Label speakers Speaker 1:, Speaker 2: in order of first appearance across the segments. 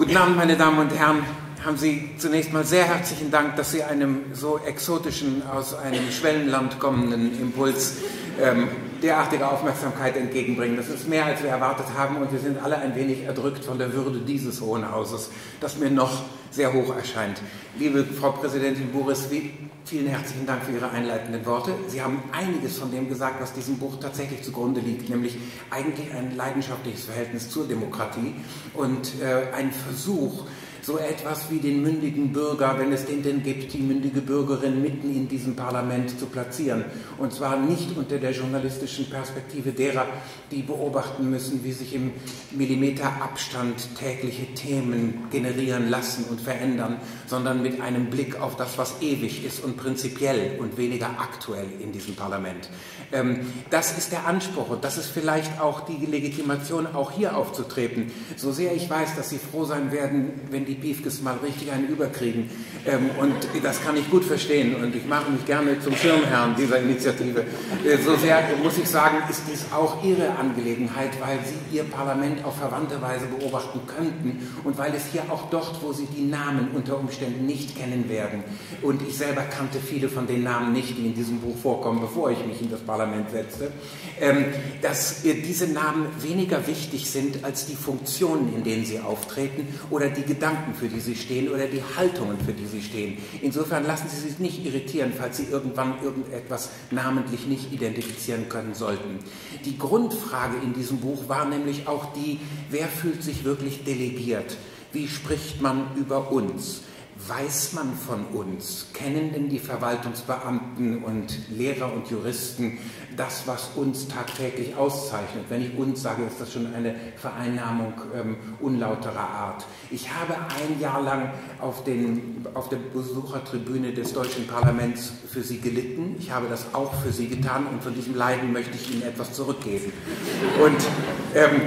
Speaker 1: Guten Abend, meine Damen und Herren. Haben Sie zunächst mal sehr herzlichen Dank, dass Sie einem so exotischen, aus einem Schwellenland kommenden Impuls ähm, derartige Aufmerksamkeit entgegenbringen. Das ist mehr, als wir erwartet haben und wir sind alle ein wenig erdrückt von der Würde dieses Hohen Hauses, das mir noch sehr hoch erscheint. Liebe Frau Präsidentin Boris, vielen herzlichen Dank für Ihre einleitenden Worte. Sie haben einiges von dem gesagt, was diesem Buch tatsächlich zugrunde liegt, nämlich eigentlich ein leidenschaftliches Verhältnis zur Demokratie und äh, ein Versuch, so etwas wie den mündigen Bürger, wenn es den denn gibt, die mündige Bürgerin mitten in diesem Parlament zu platzieren. Und zwar nicht unter der journalistischen Perspektive derer, die beobachten müssen, wie sich im Millimeterabstand tägliche Themen generieren lassen und verändern, sondern mit einem Blick auf das, was ewig ist und prinzipiell und weniger aktuell in diesem Parlament. Ähm, das ist der Anspruch und das ist vielleicht auch die Legitimation, auch hier aufzutreten. So sehr ich weiß, dass Sie froh sein werden, wenn die Piefkes mal richtig einen überkriegen. Ähm, und das kann ich gut verstehen und ich mache mich gerne zum Schirmherrn dieser Initiative. Äh, so sehr muss ich sagen, ist dies auch Ihre Angelegenheit, weil Sie Ihr Parlament auf verwandte Weise beobachten könnten und weil es hier auch dort, wo Sie die Namen unter Umständen nicht kennen werden, und ich selber kannte viele von den Namen nicht, die in diesem Buch vorkommen, bevor ich mich in das Parlament setzte, ähm, dass äh, diese Namen weniger wichtig sind als die Funktionen, in denen sie auftreten oder die Gedanken, für die sie stehen oder die Haltungen, für die sie stehen. Insofern lassen Sie sich nicht irritieren, falls Sie irgendwann irgendetwas namentlich nicht identifizieren können sollten. Die Grundfrage in diesem Buch war nämlich auch die, wer fühlt sich wirklich delegiert? Wie spricht man über uns? weiß man von uns? Kennen denn die Verwaltungsbeamten und Lehrer und Juristen das, was uns tagtäglich auszeichnet? Wenn ich uns sage, ist das schon eine Vereinnahmung ähm, unlauterer Art. Ich habe ein Jahr lang auf, den, auf der Besuchertribüne des deutschen Parlaments für Sie gelitten. Ich habe das auch für Sie getan und von diesem Leiden möchte ich Ihnen etwas zurückgeben. Und ähm,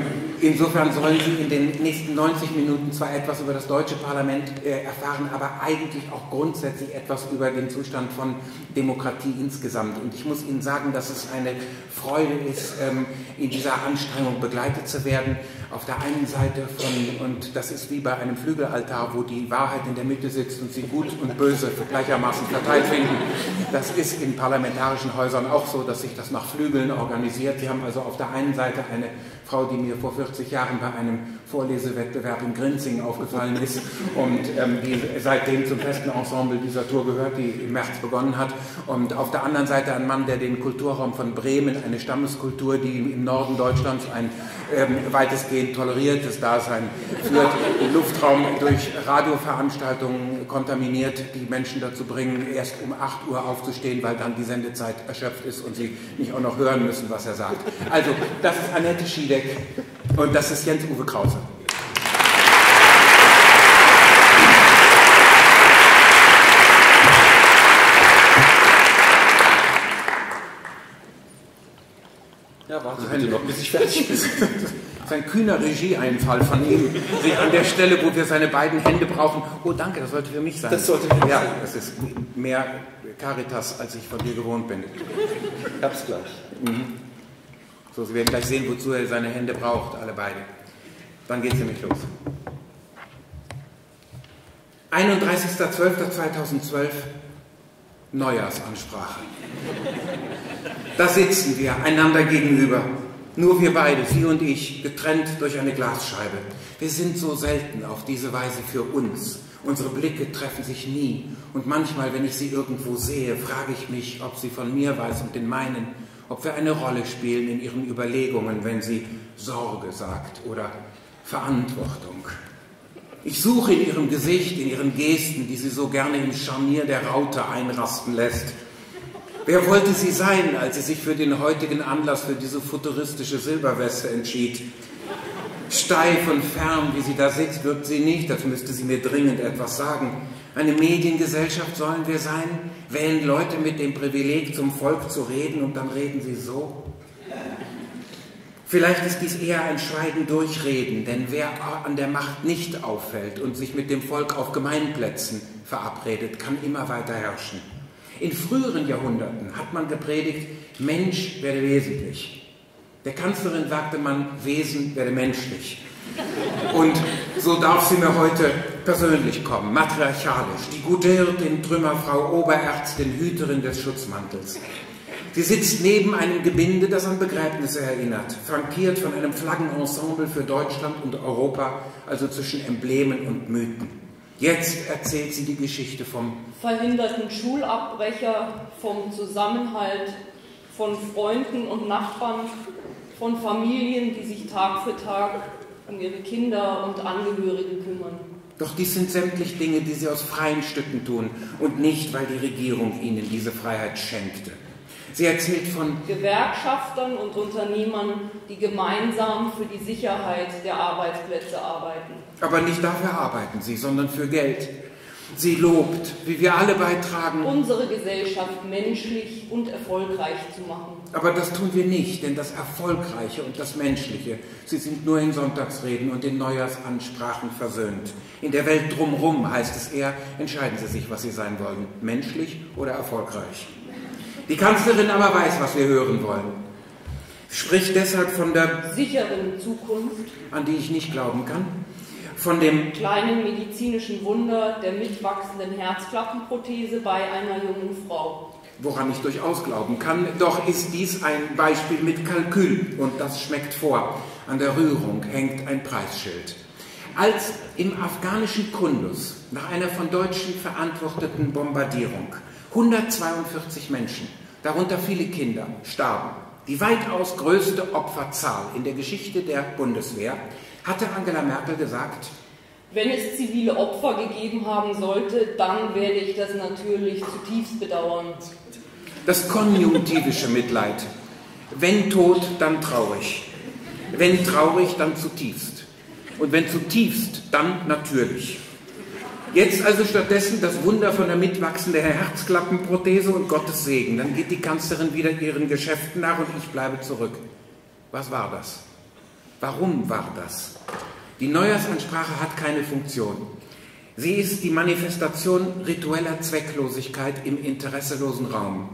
Speaker 1: Insofern sollen Sie in den nächsten 90 Minuten zwar etwas über das deutsche Parlament äh, erfahren, aber eigentlich auch grundsätzlich etwas über den Zustand von Demokratie insgesamt. Und ich muss Ihnen sagen, dass es eine Freude ist, ähm, in dieser Anstrengung begleitet zu werden. Auf der einen Seite von, und das ist wie bei einem Flügelaltar, wo die Wahrheit in der Mitte sitzt und sie gut und böse gleichermaßen verteilt finden. Das ist in parlamentarischen Häusern auch so, dass sich das nach Flügeln organisiert. Sie haben also auf der einen Seite eine Frau, die mir vor 40 Jahren bei einem Vorlesewettbewerb in Grinzing aufgefallen ist und ähm, die seitdem zum festen Ensemble dieser Tour gehört, die im März begonnen hat. Und auf der anderen Seite ein Mann, der den Kulturraum von Bremen, eine Stammeskultur, die im Norden Deutschlands ein ähm, weitestgehend toleriertes Dasein führt, den Luftraum durch Radioveranstaltungen kontaminiert, die Menschen dazu bringen, erst um 8 Uhr aufzustehen, weil dann die Sendezeit erschöpft ist und sie nicht auch noch hören müssen, was er sagt. Also, das ist Annette Schiedek und das ist Jens-Uwe Krause. Ja, warte bitte noch, bis ich fertig bin. Das ist ein kühner Regieeinfall von ihm, sich an der Stelle, wo wir seine beiden Hände brauchen. Oh, danke, das sollte für mich sein.
Speaker 2: Das sollte für mich
Speaker 1: ja,
Speaker 2: sein.
Speaker 1: das ist mehr Caritas, als ich von dir gewohnt bin.
Speaker 2: Ich hab's gleich.
Speaker 1: Mhm. So, Sie werden gleich sehen, wozu er seine Hände braucht, alle beide. Dann geht's nämlich los. 31.12.2012, Neujahrsansprache. Da sitzen wir einander gegenüber. Nur wir beide, Sie und ich, getrennt durch eine Glasscheibe. Wir sind so selten auf diese Weise für uns. Unsere Blicke treffen sich nie. Und manchmal, wenn ich Sie irgendwo sehe, frage ich mich, ob sie von mir weiß und den meinen, ob wir eine Rolle spielen in Ihren Überlegungen, wenn sie Sorge sagt oder Verantwortung. Ich suche in Ihrem Gesicht, in Ihren Gesten, die Sie so gerne im Scharnier der Raute einrasten lässt, Wer wollte sie sein, als sie sich für den heutigen Anlass für diese futuristische Silberweste entschied? Steif und fern, wie sie da sitzt, wirkt sie nicht, als müsste sie mir dringend etwas sagen. Eine Mediengesellschaft sollen wir sein? Wählen Leute mit dem Privileg, zum Volk zu reden und dann reden sie so? Vielleicht ist dies eher ein Schweigen durchreden, denn wer an der Macht nicht auffällt und sich mit dem Volk auf Gemeinplätzen verabredet, kann immer weiter herrschen. In früheren Jahrhunderten hat man gepredigt, Mensch werde wesentlich. Der Kanzlerin sagte man, Wesen werde menschlich. Und so darf sie mir heute persönlich kommen, matriarchalisch, die gute Hirtin, Trümmerfrau, Oberärztin, Hüterin des Schutzmantels. Sie sitzt neben einem Gebinde, das an Begräbnisse erinnert, frankiert von einem Flaggenensemble für Deutschland und Europa, also zwischen Emblemen und Mythen. Jetzt erzählt sie die Geschichte vom
Speaker 2: verhinderten Schulabbrecher, vom Zusammenhalt von Freunden und Nachbarn, von Familien, die sich Tag für Tag um ihre Kinder und Angehörige kümmern.
Speaker 1: Doch dies sind sämtlich Dinge, die sie aus freien Stücken tun und nicht, weil die Regierung ihnen diese Freiheit schenkte. Sie erzählt von
Speaker 2: Gewerkschaftern und Unternehmern, die gemeinsam für die Sicherheit der Arbeitsplätze arbeiten.
Speaker 1: Aber nicht dafür arbeiten sie, sondern für Geld. Sie lobt, wie wir alle beitragen,
Speaker 2: unsere Gesellschaft menschlich und erfolgreich zu machen.
Speaker 1: Aber das tun wir nicht, denn das Erfolgreiche und das Menschliche, sie sind nur in Sonntagsreden und in Neujahrsansprachen versöhnt. In der Welt drumherum heißt es eher, entscheiden Sie sich, was Sie sein wollen, menschlich oder erfolgreich. Die Kanzlerin aber weiß, was wir hören wollen. Spricht deshalb von der
Speaker 2: sicheren Zukunft,
Speaker 1: an die ich nicht glauben kann, von dem
Speaker 2: kleinen medizinischen Wunder der mitwachsenden Herzklappenprothese bei einer jungen Frau.
Speaker 1: Woran ich durchaus glauben kann, doch ist dies ein Beispiel mit Kalkül und das schmeckt vor. An der Rührung hängt ein Preisschild. Als im afghanischen Kundus nach einer von Deutschen verantworteten Bombardierung 142 Menschen, darunter viele Kinder, starben. Die weitaus größte Opferzahl in der Geschichte der Bundeswehr, hatte Angela Merkel gesagt,
Speaker 2: wenn es zivile Opfer gegeben haben sollte, dann werde ich das natürlich zutiefst bedauern.
Speaker 1: Das konjunktivische Mitleid. Wenn tot, dann traurig. Wenn traurig, dann zutiefst. Und wenn zutiefst, dann natürlich. Jetzt also stattdessen das Wunder von der mitwachsenden Herzklappenprothese und Gottes Segen. Dann geht die Kanzlerin wieder ihren Geschäften nach und ich bleibe zurück. Was war das? Warum war das? Die Neujahrsansprache hat keine Funktion. Sie ist die Manifestation ritueller Zwecklosigkeit im interesselosen Raum.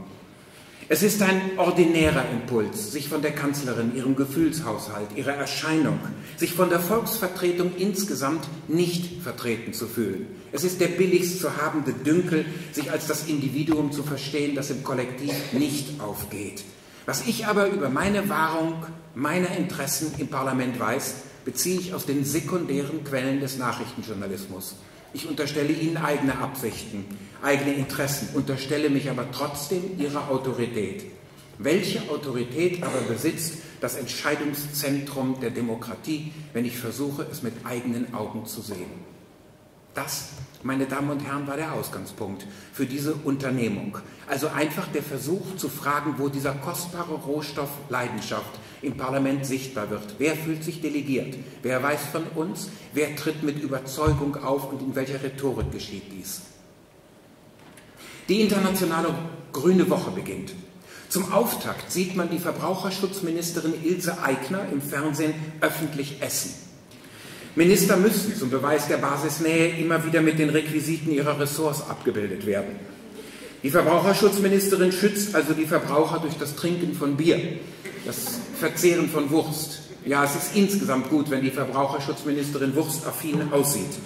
Speaker 1: Es ist ein ordinärer Impuls, sich von der Kanzlerin, ihrem Gefühlshaushalt, ihrer Erscheinung, sich von der Volksvertretung insgesamt nicht vertreten zu fühlen. Es ist der billigst zu habende Dünkel, sich als das Individuum zu verstehen, das im Kollektiv nicht aufgeht. Was ich aber über meine Wahrung meiner Interessen im Parlament weiß, beziehe ich aus den sekundären Quellen des Nachrichtenjournalismus. Ich unterstelle Ihnen eigene Absichten, eigene Interessen, unterstelle mich aber trotzdem Ihrer Autorität. Welche Autorität aber besitzt das Entscheidungszentrum der Demokratie, wenn ich versuche, es mit eigenen Augen zu sehen? Das, meine Damen und Herren, war der Ausgangspunkt für diese Unternehmung. Also einfach der Versuch zu fragen, wo dieser kostbare Rohstoff Leidenschaft im Parlament sichtbar wird. Wer fühlt sich delegiert? Wer weiß von uns? Wer tritt mit Überzeugung auf und in welcher Rhetorik geschieht dies? Die internationale Grüne Woche beginnt. Zum Auftakt sieht man die Verbraucherschutzministerin Ilse Aigner im Fernsehen öffentlich essen. Minister müssen zum Beweis der Basisnähe immer wieder mit den Requisiten ihrer Ressorts abgebildet werden. Die Verbraucherschutzministerin schützt also die Verbraucher durch das Trinken von Bier, das Verzehren von Wurst. Ja, es ist insgesamt gut, wenn die Verbraucherschutzministerin wurstaffin aussieht.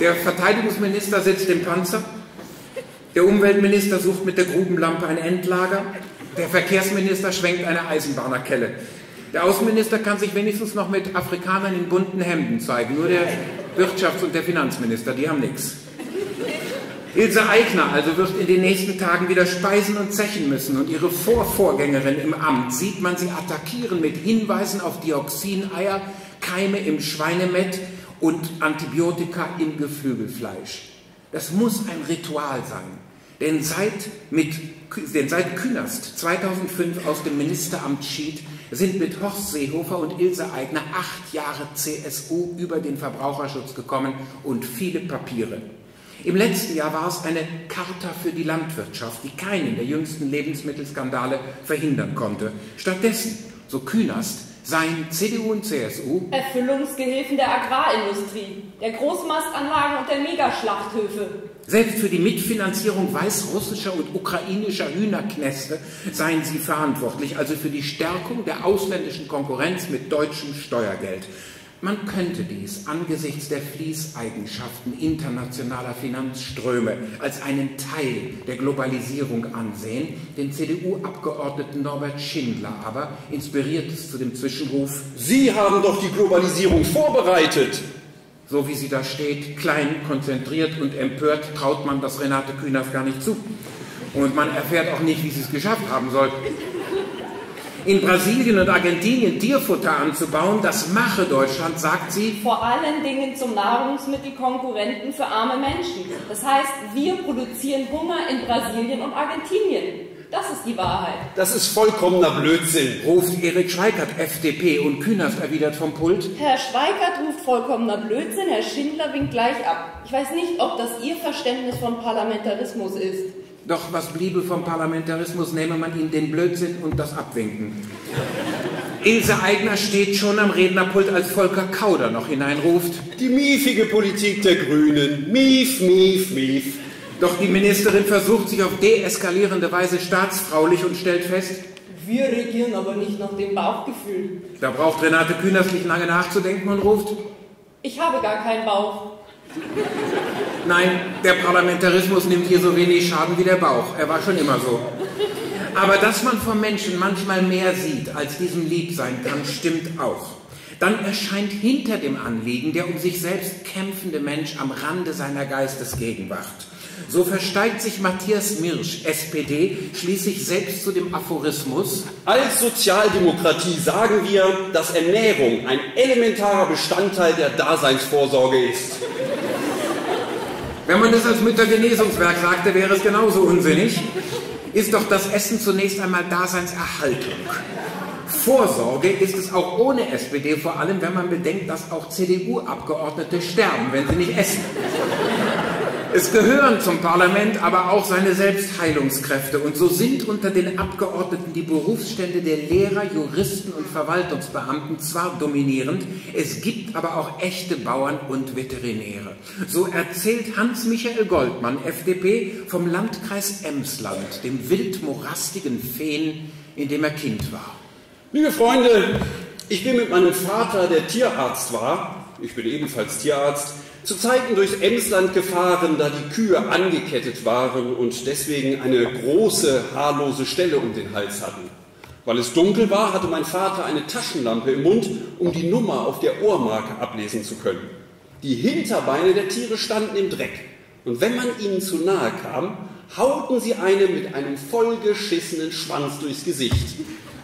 Speaker 1: Der Verteidigungsminister sitzt im Panzer, der Umweltminister sucht mit der Grubenlampe ein Endlager, der Verkehrsminister schwenkt eine Eisenbahnerkelle. Der Außenminister kann sich wenigstens noch mit Afrikanern in bunten Hemden zeigen, nur der Wirtschafts- und der Finanzminister, die haben nichts. Ilse Aigner also wird in den nächsten Tagen wieder speisen und zechen müssen und ihre Vorvorgängerin im Amt sieht man sie attackieren mit Hinweisen auf Dioxineier, Keime im Schweinemett und Antibiotika im Geflügelfleisch. Das muss ein Ritual sein. Denn seit, mit, denn seit Künast 2005 aus dem Ministeramt schied, sind mit Horst Seehofer und Ilse Aigner acht Jahre CSU über den Verbraucherschutz gekommen und viele Papiere. Im letzten Jahr war es eine Charta für die Landwirtschaft, die keinen der jüngsten Lebensmittelskandale verhindern konnte. Stattdessen, so Künast, seien CDU und CSU
Speaker 2: Erfüllungsgehilfen der Agrarindustrie, der Großmastanlagen und der Megaschlachthöfe.
Speaker 1: Selbst für die Mitfinanzierung weißrussischer und ukrainischer Hühnerknäste seien sie verantwortlich, also für die Stärkung der ausländischen Konkurrenz mit deutschem Steuergeld. Man könnte dies angesichts der Fließeigenschaften internationaler Finanzströme als einen Teil der Globalisierung ansehen. Den CDU-Abgeordneten Norbert Schindler aber inspiriert es zu dem Zwischenruf
Speaker 3: Sie haben doch die Globalisierung vorbereitet.
Speaker 1: So wie sie da steht, klein, konzentriert und empört, traut man das Renate Künast gar nicht zu. Und man erfährt auch nicht, wie sie es geschafft haben soll. In Brasilien und Argentinien Tierfutter anzubauen, das mache Deutschland, sagt sie.
Speaker 2: Vor allen Dingen zum Nahrungsmittelkonkurrenten für arme Menschen. Das heißt, wir produzieren Hunger in Brasilien und Argentinien. Das ist die Wahrheit.
Speaker 3: Das ist vollkommener Blödsinn.
Speaker 1: Ruft Erik Schweikert, FDP, und Künast erwidert vom Pult.
Speaker 2: Herr Schweikert ruft vollkommener Blödsinn, Herr Schindler winkt gleich ab. Ich weiß nicht, ob das Ihr Verständnis von Parlamentarismus ist.
Speaker 1: Doch was bliebe vom Parlamentarismus, nehme man ihm den Blödsinn und das Abwinken. Ilse Aigner steht schon am Rednerpult, als Volker Kauder noch hineinruft.
Speaker 3: Die miefige Politik der Grünen. Mief, mief, mief.
Speaker 1: Doch die Ministerin versucht sich auf deeskalierende Weise staatsfraulich und stellt fest,
Speaker 2: wir regieren aber nicht nach dem Bauchgefühl.
Speaker 1: Da braucht Renate Künast nicht lange nachzudenken und ruft,
Speaker 2: ich habe gar keinen Bauch.
Speaker 1: Nein, der Parlamentarismus nimmt hier so wenig Schaden wie der Bauch. Er war schon immer so. Aber dass man vom Menschen manchmal mehr sieht, als diesem lieb sein kann, stimmt auch. Dann erscheint hinter dem Anliegen der um sich selbst kämpfende Mensch am Rande seiner Geistesgegenwart. So versteigt sich Matthias Mirsch, SPD, schließlich selbst zu dem Aphorismus.
Speaker 3: Als Sozialdemokratie sagen wir, dass Ernährung ein elementarer Bestandteil der Daseinsvorsorge ist.
Speaker 1: Wenn man das als Müttergenesungswerk sagte, wäre es genauso unsinnig. Ist doch das Essen zunächst einmal Daseinserhaltung. Vorsorge ist es auch ohne SPD, vor allem wenn man bedenkt, dass auch CDU-Abgeordnete sterben, wenn sie nicht essen. Es gehören zum Parlament aber auch seine Selbstheilungskräfte. Und so sind unter den Abgeordneten die Berufsstände der Lehrer, Juristen und Verwaltungsbeamten zwar dominierend, es gibt aber auch echte Bauern und Veterinäre. So erzählt Hans-Michael Goldmann, FDP, vom Landkreis Emsland, dem wildmorastigen Feen, in dem er Kind war.
Speaker 3: Liebe Freunde, ich bin mit meinem Vater, der Tierarzt war, ich bin ebenfalls Tierarzt, zu Zeiten durchs Emsland gefahren, da die Kühe angekettet waren und deswegen eine große, haarlose Stelle um den Hals hatten. Weil es dunkel war, hatte mein Vater eine Taschenlampe im Mund, um die Nummer auf der Ohrmarke ablesen zu können. Die Hinterbeine der Tiere standen im Dreck. Und wenn man ihnen zu nahe kam, hauten sie einem mit einem vollgeschissenen Schwanz durchs Gesicht.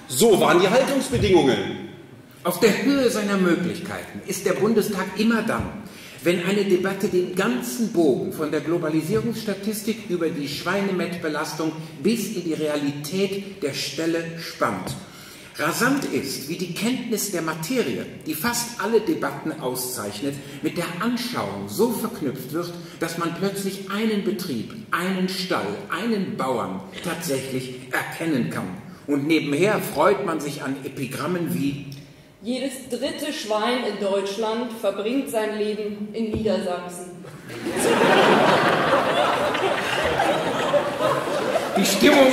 Speaker 3: So waren die Haltungsbedingungen.
Speaker 1: Auf der Höhe seiner Möglichkeiten ist der Bundestag immer dann, wenn eine Debatte den ganzen Bogen von der Globalisierungsstatistik über die Schweinemettbelastung bis in die Realität der Stelle spannt. Rasant ist, wie die Kenntnis der Materie, die fast alle Debatten auszeichnet, mit der Anschauung so verknüpft wird, dass man plötzlich einen Betrieb, einen Stall, einen Bauern tatsächlich erkennen kann. Und nebenher freut man sich an Epigrammen wie
Speaker 2: jedes dritte Schwein in Deutschland verbringt sein Leben in Niedersachsen.
Speaker 1: Die Stimmung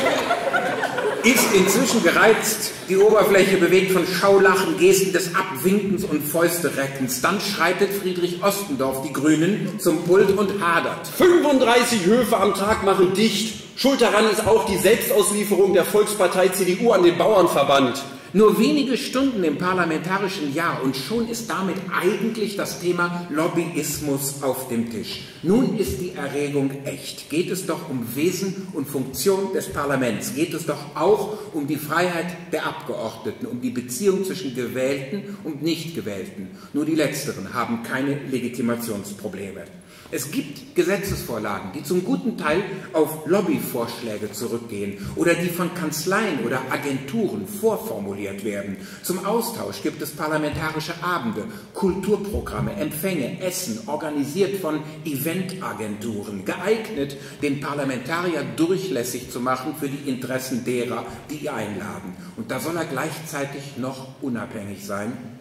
Speaker 1: ist inzwischen gereizt, die Oberfläche bewegt von Schaulachen, Gesten des Abwinkens und Fäustereckens. Dann schreitet Friedrich Ostendorf, die Grünen, zum Pult und hadert.
Speaker 3: 35 Höfe am Tag machen dicht. Schuld daran ist auch die Selbstauslieferung der Volkspartei CDU an den Bauernverband.
Speaker 1: Nur wenige Stunden im parlamentarischen Jahr und schon ist damit eigentlich das Thema Lobbyismus auf dem Tisch. Nun ist die Erregung echt. Geht es doch um Wesen und Funktion des Parlaments. Geht es doch auch um die Freiheit der Abgeordneten, um die Beziehung zwischen Gewählten und Nichtgewählten. Nur die Letzteren haben keine Legitimationsprobleme. Es gibt Gesetzesvorlagen, die zum guten Teil auf Lobbyvorschläge zurückgehen oder die von Kanzleien oder Agenturen vorformuliert werden. Zum Austausch gibt es parlamentarische Abende, Kulturprogramme, Empfänge, Essen, organisiert von Eventagenturen, geeignet, den Parlamentarier durchlässig zu machen für die Interessen derer, die ihr einladen. Und da soll er gleichzeitig noch unabhängig sein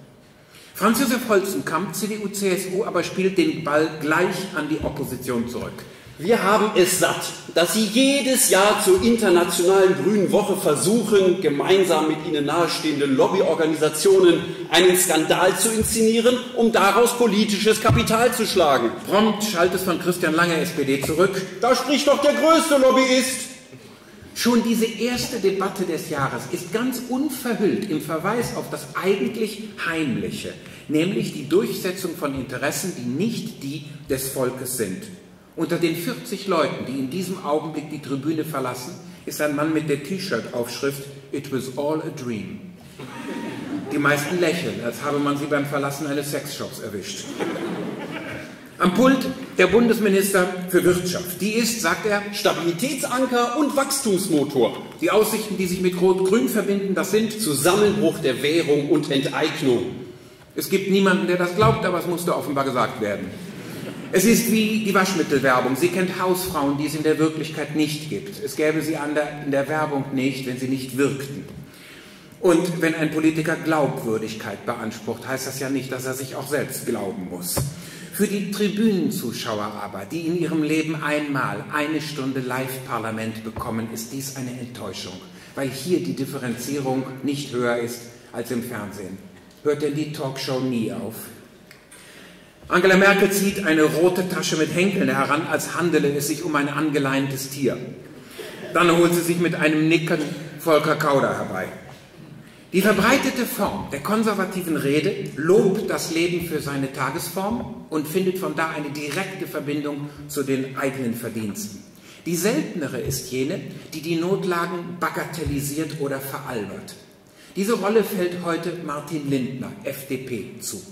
Speaker 1: Franz Josef Holzenkamp, CDU, CSU, aber spielt den Ball gleich an die Opposition zurück.
Speaker 3: Wir haben es satt, dass Sie jedes Jahr zur Internationalen Grünen Woche versuchen, gemeinsam mit Ihnen nahestehenden Lobbyorganisationen einen Skandal zu inszenieren, um daraus politisches Kapital zu schlagen.
Speaker 1: Prompt schaltet es von Christian Lange, SPD, zurück.
Speaker 3: Da spricht doch der größte Lobbyist.
Speaker 1: Schon diese erste Debatte des Jahres ist ganz unverhüllt im Verweis auf das eigentlich Heimliche, nämlich die Durchsetzung von Interessen, die nicht die des Volkes sind. Unter den 40 Leuten, die in diesem Augenblick die Tribüne verlassen, ist ein Mann mit der T-Shirt-Aufschrift It was all a dream. Die meisten lächeln, als habe man sie beim Verlassen eines Sexshops erwischt. Am Pult der Bundesminister für Wirtschaft. Die ist, sagt er,
Speaker 3: Stabilitätsanker und Wachstumsmotor.
Speaker 1: Die Aussichten, die sich mit Rot-Grün verbinden, das sind
Speaker 3: Zusammenbruch der Währung und Enteignung.
Speaker 1: Es gibt niemanden, der das glaubt, aber es musste offenbar gesagt werden. Es ist wie die Waschmittelwerbung. Sie kennt Hausfrauen, die es in der Wirklichkeit nicht gibt. Es gäbe sie in der Werbung nicht, wenn sie nicht wirkten. Und wenn ein Politiker Glaubwürdigkeit beansprucht, heißt das ja nicht, dass er sich auch selbst glauben muss. Für die Tribünenzuschauer aber, die in ihrem Leben einmal eine Stunde Live-Parlament bekommen, ist dies eine Enttäuschung, weil hier die Differenzierung nicht höher ist als im Fernsehen. Hört denn die Talkshow nie auf? Angela Merkel zieht eine rote Tasche mit Henkeln heran, als handele es sich um ein angeleintes Tier. Dann holt sie sich mit einem Nicken Volker Kauder herbei. Die verbreitete Form der konservativen Rede lobt das Leben für seine Tagesform und findet von da eine direkte Verbindung zu den eigenen Verdiensten. Die seltenere ist jene, die die Notlagen bagatellisiert oder veralbert. Diese Rolle fällt heute Martin Lindner, FDP, zu.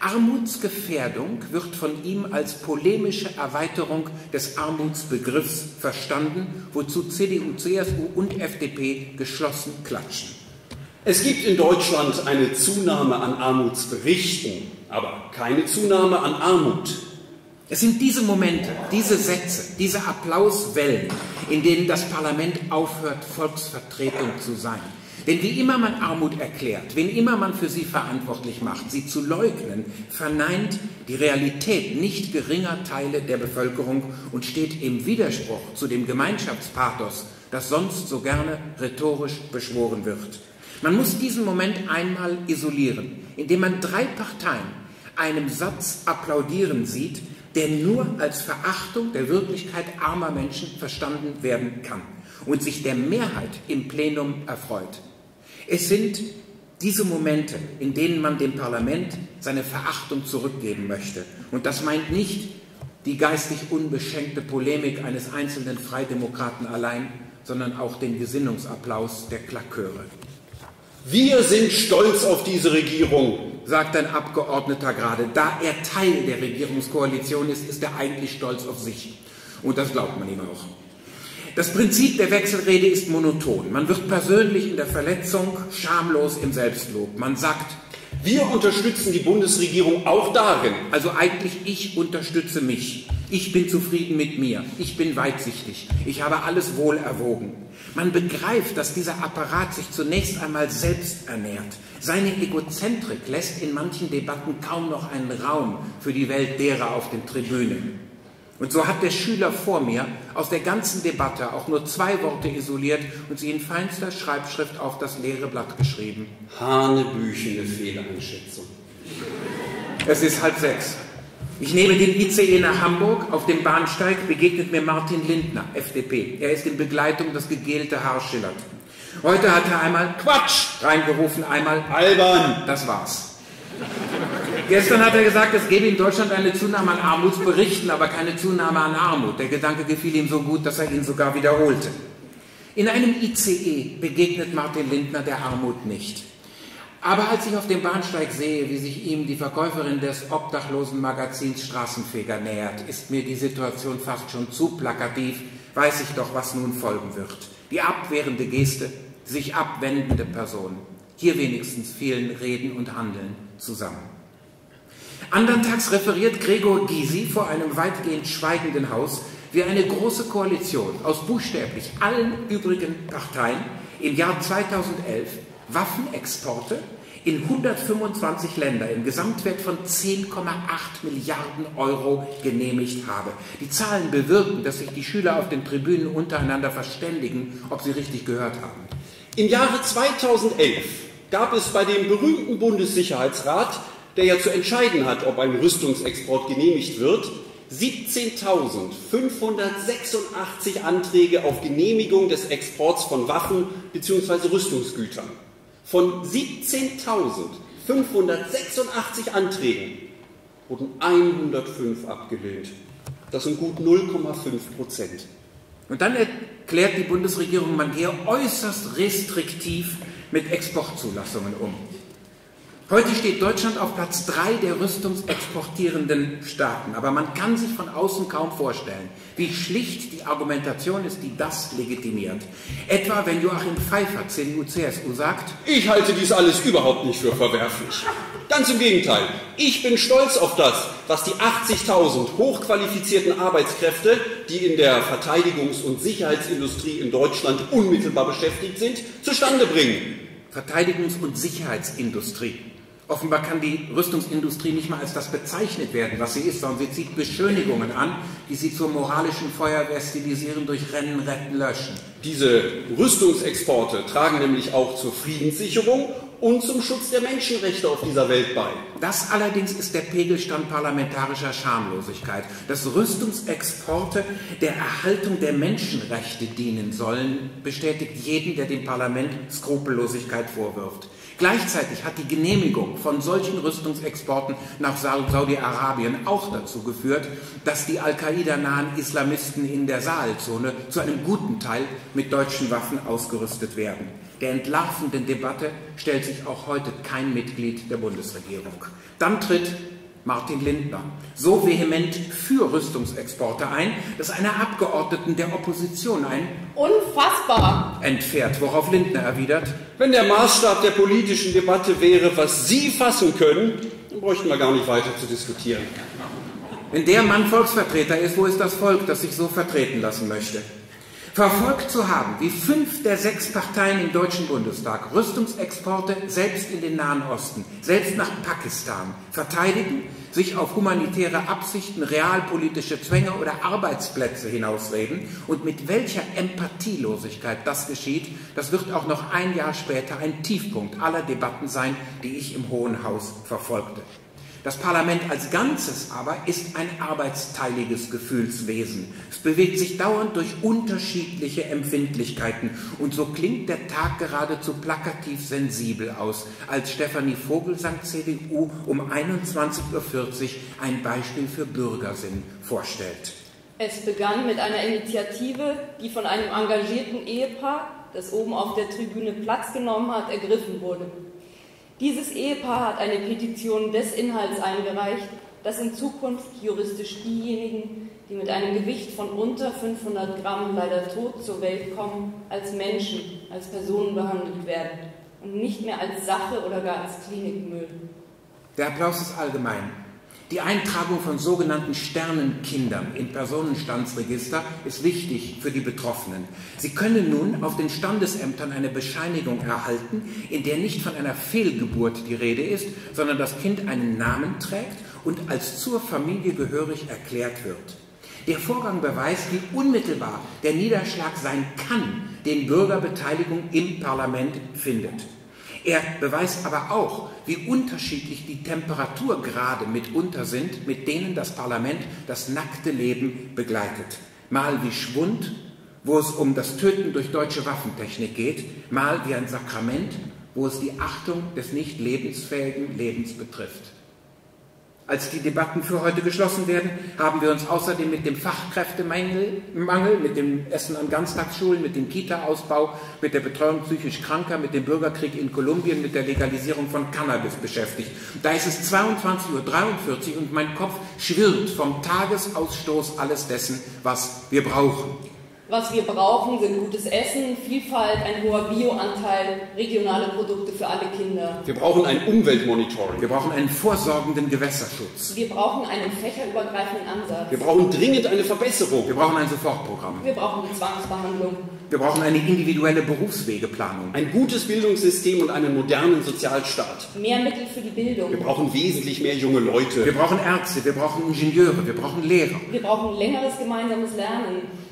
Speaker 1: Armutsgefährdung wird von ihm als polemische Erweiterung des Armutsbegriffs verstanden, wozu CDU, CSU und FDP geschlossen klatschen.
Speaker 3: Es gibt in Deutschland eine Zunahme an Armutsberichten, aber keine Zunahme an Armut.
Speaker 1: Es sind diese Momente, diese Sätze, diese Applauswellen, in denen das Parlament aufhört, Volksvertretung zu sein. Denn wie immer man Armut erklärt, wen immer man für sie verantwortlich macht, sie zu leugnen, verneint die Realität nicht geringer Teile der Bevölkerung und steht im Widerspruch zu dem Gemeinschaftspathos, das sonst so gerne rhetorisch beschworen wird. Man muss diesen Moment einmal isolieren, indem man drei Parteien einem Satz applaudieren sieht, der nur als Verachtung der Wirklichkeit armer Menschen verstanden werden kann und sich der Mehrheit im Plenum erfreut. Es sind diese Momente, in denen man dem Parlament seine Verachtung zurückgeben möchte. Und das meint nicht die geistig unbeschenkte Polemik eines einzelnen Freidemokraten allein, sondern auch den Gesinnungsapplaus der Klaköre.
Speaker 3: Wir sind stolz auf diese Regierung,
Speaker 1: sagt ein Abgeordneter gerade. Da er Teil der Regierungskoalition ist, ist er eigentlich stolz auf sich. Und das glaubt man ihm auch. Das Prinzip der Wechselrede ist monoton. Man wird persönlich in der Verletzung, schamlos im Selbstlob. Man sagt,
Speaker 3: wir unterstützen die Bundesregierung auch darin.
Speaker 1: Also eigentlich ich unterstütze mich. Ich bin zufrieden mit mir. Ich bin weitsichtig. Ich habe alles wohl erwogen. Man begreift, dass dieser Apparat sich zunächst einmal selbst ernährt. Seine Egozentrik lässt in manchen Debatten kaum noch einen Raum für die Welt derer auf den Tribünen. Und so hat der Schüler vor mir aus der ganzen Debatte auch nur zwei Worte isoliert und sie in feinster Schreibschrift auf das leere Blatt geschrieben.
Speaker 3: Hanebüchene Fehleinschätzung.
Speaker 1: Es ist halb sechs. Ich nehme den ICE nach Hamburg. Auf dem Bahnsteig begegnet mir Martin Lindner, FDP. Er ist in Begleitung, das gegelte Haar schillert. Heute hat er einmal Quatsch reingerufen, einmal albern. Das war's. Gestern hat er gesagt, es gebe in Deutschland eine Zunahme an Armutsberichten, aber keine Zunahme an Armut. Der Gedanke gefiel ihm so gut, dass er ihn sogar wiederholte. In einem ICE begegnet Martin Lindner der Armut nicht. Aber als ich auf dem Bahnsteig sehe, wie sich ihm die Verkäuferin des Obdachlosenmagazins Straßenfeger nähert, ist mir die Situation fast schon zu plakativ, weiß ich doch, was nun folgen wird. Die abwehrende Geste, sich abwendende Person. Hier wenigstens fehlen Reden und Handeln zusammen. Anderntags referiert Gregor Gysi vor einem weitgehend schweigenden Haus, wie eine große Koalition aus buchstäblich allen übrigen Parteien im Jahr 2011 Waffenexporte in 125 Länder im Gesamtwert von 10,8 Milliarden Euro genehmigt habe. Die Zahlen bewirken, dass sich die Schüler auf den Tribünen untereinander verständigen, ob sie richtig gehört haben.
Speaker 3: Im Jahre 2011 gab es bei dem berühmten Bundessicherheitsrat, der ja zu entscheiden hat, ob ein Rüstungsexport genehmigt wird, 17.586 Anträge auf Genehmigung des Exports von Waffen bzw. Rüstungsgütern. Von 17.586 Anträgen wurden 105 abgelehnt. Das sind gut 0,5 Prozent.
Speaker 1: Und dann erklärt die Bundesregierung, man gehe äußerst restriktiv mit Exportzulassungen um. Heute steht Deutschland auf Platz drei der rüstungsexportierenden Staaten, aber man kann sich von außen kaum vorstellen, wie schlicht die Argumentation ist, die das legitimiert. Etwa wenn Joachim Pfeiffer, CDU, CSU, sagt,
Speaker 3: ich halte dies alles überhaupt nicht für verwerflich. Ganz im Gegenteil, ich bin stolz auf das, was die 80.000 hochqualifizierten Arbeitskräfte, die in der Verteidigungs- und Sicherheitsindustrie in Deutschland unmittelbar beschäftigt sind, zustande bringen.
Speaker 1: Verteidigungs- und Sicherheitsindustrie. Offenbar kann die Rüstungsindustrie nicht mal als das bezeichnet werden, was sie ist, sondern sie zieht Beschönigungen an, die sie zur moralischen Feuerwehr stilisieren durch Rennen, Retten, Löschen.
Speaker 3: Diese Rüstungsexporte tragen nämlich auch zur Friedenssicherung und zum Schutz der Menschenrechte auf dieser Welt bei.
Speaker 1: Das allerdings ist der Pegelstand parlamentarischer Schamlosigkeit, dass Rüstungsexporte der Erhaltung der Menschenrechte dienen sollen, bestätigt jeden, der dem Parlament Skrupellosigkeit vorwirft. Gleichzeitig hat die Genehmigung von solchen Rüstungsexporten nach Saudi-Arabien auch dazu geführt, dass die Al-Qaida-nahen Islamisten in der Sahelzone zu einem guten Teil mit deutschen Waffen ausgerüstet werden. Der entlarvenden Debatte stellt sich auch heute kein Mitglied der Bundesregierung. Dann tritt Martin Lindner, so vehement für Rüstungsexporte ein, dass einer Abgeordneten der Opposition ein
Speaker 2: Unfassbar
Speaker 1: entfährt, worauf Lindner erwidert,
Speaker 3: wenn der Maßstab der politischen Debatte wäre, was Sie fassen können, dann bräuchten wir gar nicht weiter zu diskutieren.
Speaker 1: Wenn der Mann Volksvertreter ist, wo ist das Volk, das sich so vertreten lassen möchte? Verfolgt zu haben, wie fünf der sechs Parteien im Deutschen Bundestag Rüstungsexporte selbst in den Nahen Osten, selbst nach Pakistan verteidigen, sich auf humanitäre Absichten, realpolitische Zwänge oder Arbeitsplätze hinausreden und mit welcher Empathielosigkeit das geschieht, das wird auch noch ein Jahr später ein Tiefpunkt aller Debatten sein, die ich im Hohen Haus verfolgte. Das Parlament als Ganzes aber ist ein arbeitsteiliges Gefühlswesen. Es bewegt sich dauernd durch unterschiedliche Empfindlichkeiten. Und so klingt der Tag geradezu plakativ sensibel aus, als Stefanie Vogelsang CDU um 21.40 Uhr ein Beispiel für Bürgersinn vorstellt.
Speaker 2: Es begann mit einer Initiative, die von einem engagierten Ehepaar, das oben auf der Tribüne Platz genommen hat, ergriffen wurde. Dieses Ehepaar hat eine Petition des Inhalts eingereicht, dass in Zukunft juristisch diejenigen, die mit einem Gewicht von unter 500 Gramm leider tot zur Welt kommen, als Menschen, als Personen behandelt werden und nicht mehr als Sache oder gar als Klinikmüll.
Speaker 1: Der Applaus ist allgemein. Die Eintragung von sogenannten Sternenkindern in Personenstandsregister ist wichtig für die Betroffenen. Sie können nun auf den Standesämtern eine Bescheinigung erhalten, in der nicht von einer Fehlgeburt die Rede ist, sondern das Kind einen Namen trägt und als zur Familie gehörig erklärt wird. Der Vorgang beweist, wie unmittelbar der Niederschlag sein kann, den Bürgerbeteiligung im Parlament findet. Er beweist aber auch, wie unterschiedlich die Temperaturgrade mitunter sind, mit denen das Parlament das nackte Leben begleitet. Mal wie Schwund, wo es um das Töten durch deutsche Waffentechnik geht, mal wie ein Sakrament, wo es die Achtung des nicht lebensfähigen Lebens betrifft. Als die Debatten für heute geschlossen werden, haben wir uns außerdem mit dem Fachkräftemangel, mit dem Essen an Ganztagsschulen, mit dem Kita-Ausbau, mit der Betreuung psychisch Kranker, mit dem Bürgerkrieg in Kolumbien, mit der Legalisierung von Cannabis beschäftigt. Da ist es 22.43 Uhr und mein Kopf schwirrt vom Tagesausstoß alles dessen, was wir brauchen.
Speaker 2: Was wir brauchen, sind gutes Essen, Vielfalt, ein hoher Bioanteil, regionale Produkte für alle Kinder.
Speaker 3: Wir brauchen ein Umweltmonitoring.
Speaker 1: Wir brauchen einen vorsorgenden Gewässerschutz.
Speaker 2: Wir brauchen einen fächerübergreifenden Ansatz.
Speaker 3: Wir brauchen dringend eine Verbesserung.
Speaker 1: Wir brauchen ein Sofortprogramm.
Speaker 2: Wir brauchen die Zwangsbehandlung.
Speaker 1: Wir brauchen eine individuelle Berufswegeplanung.
Speaker 3: Ein gutes Bildungssystem und einen modernen Sozialstaat.
Speaker 2: Mehr Mittel für die Bildung.
Speaker 3: Wir brauchen wesentlich mehr junge Leute.
Speaker 1: Wir brauchen Ärzte, wir brauchen Ingenieure, wir brauchen Lehrer.
Speaker 2: Wir brauchen längeres gemeinsames Lernen.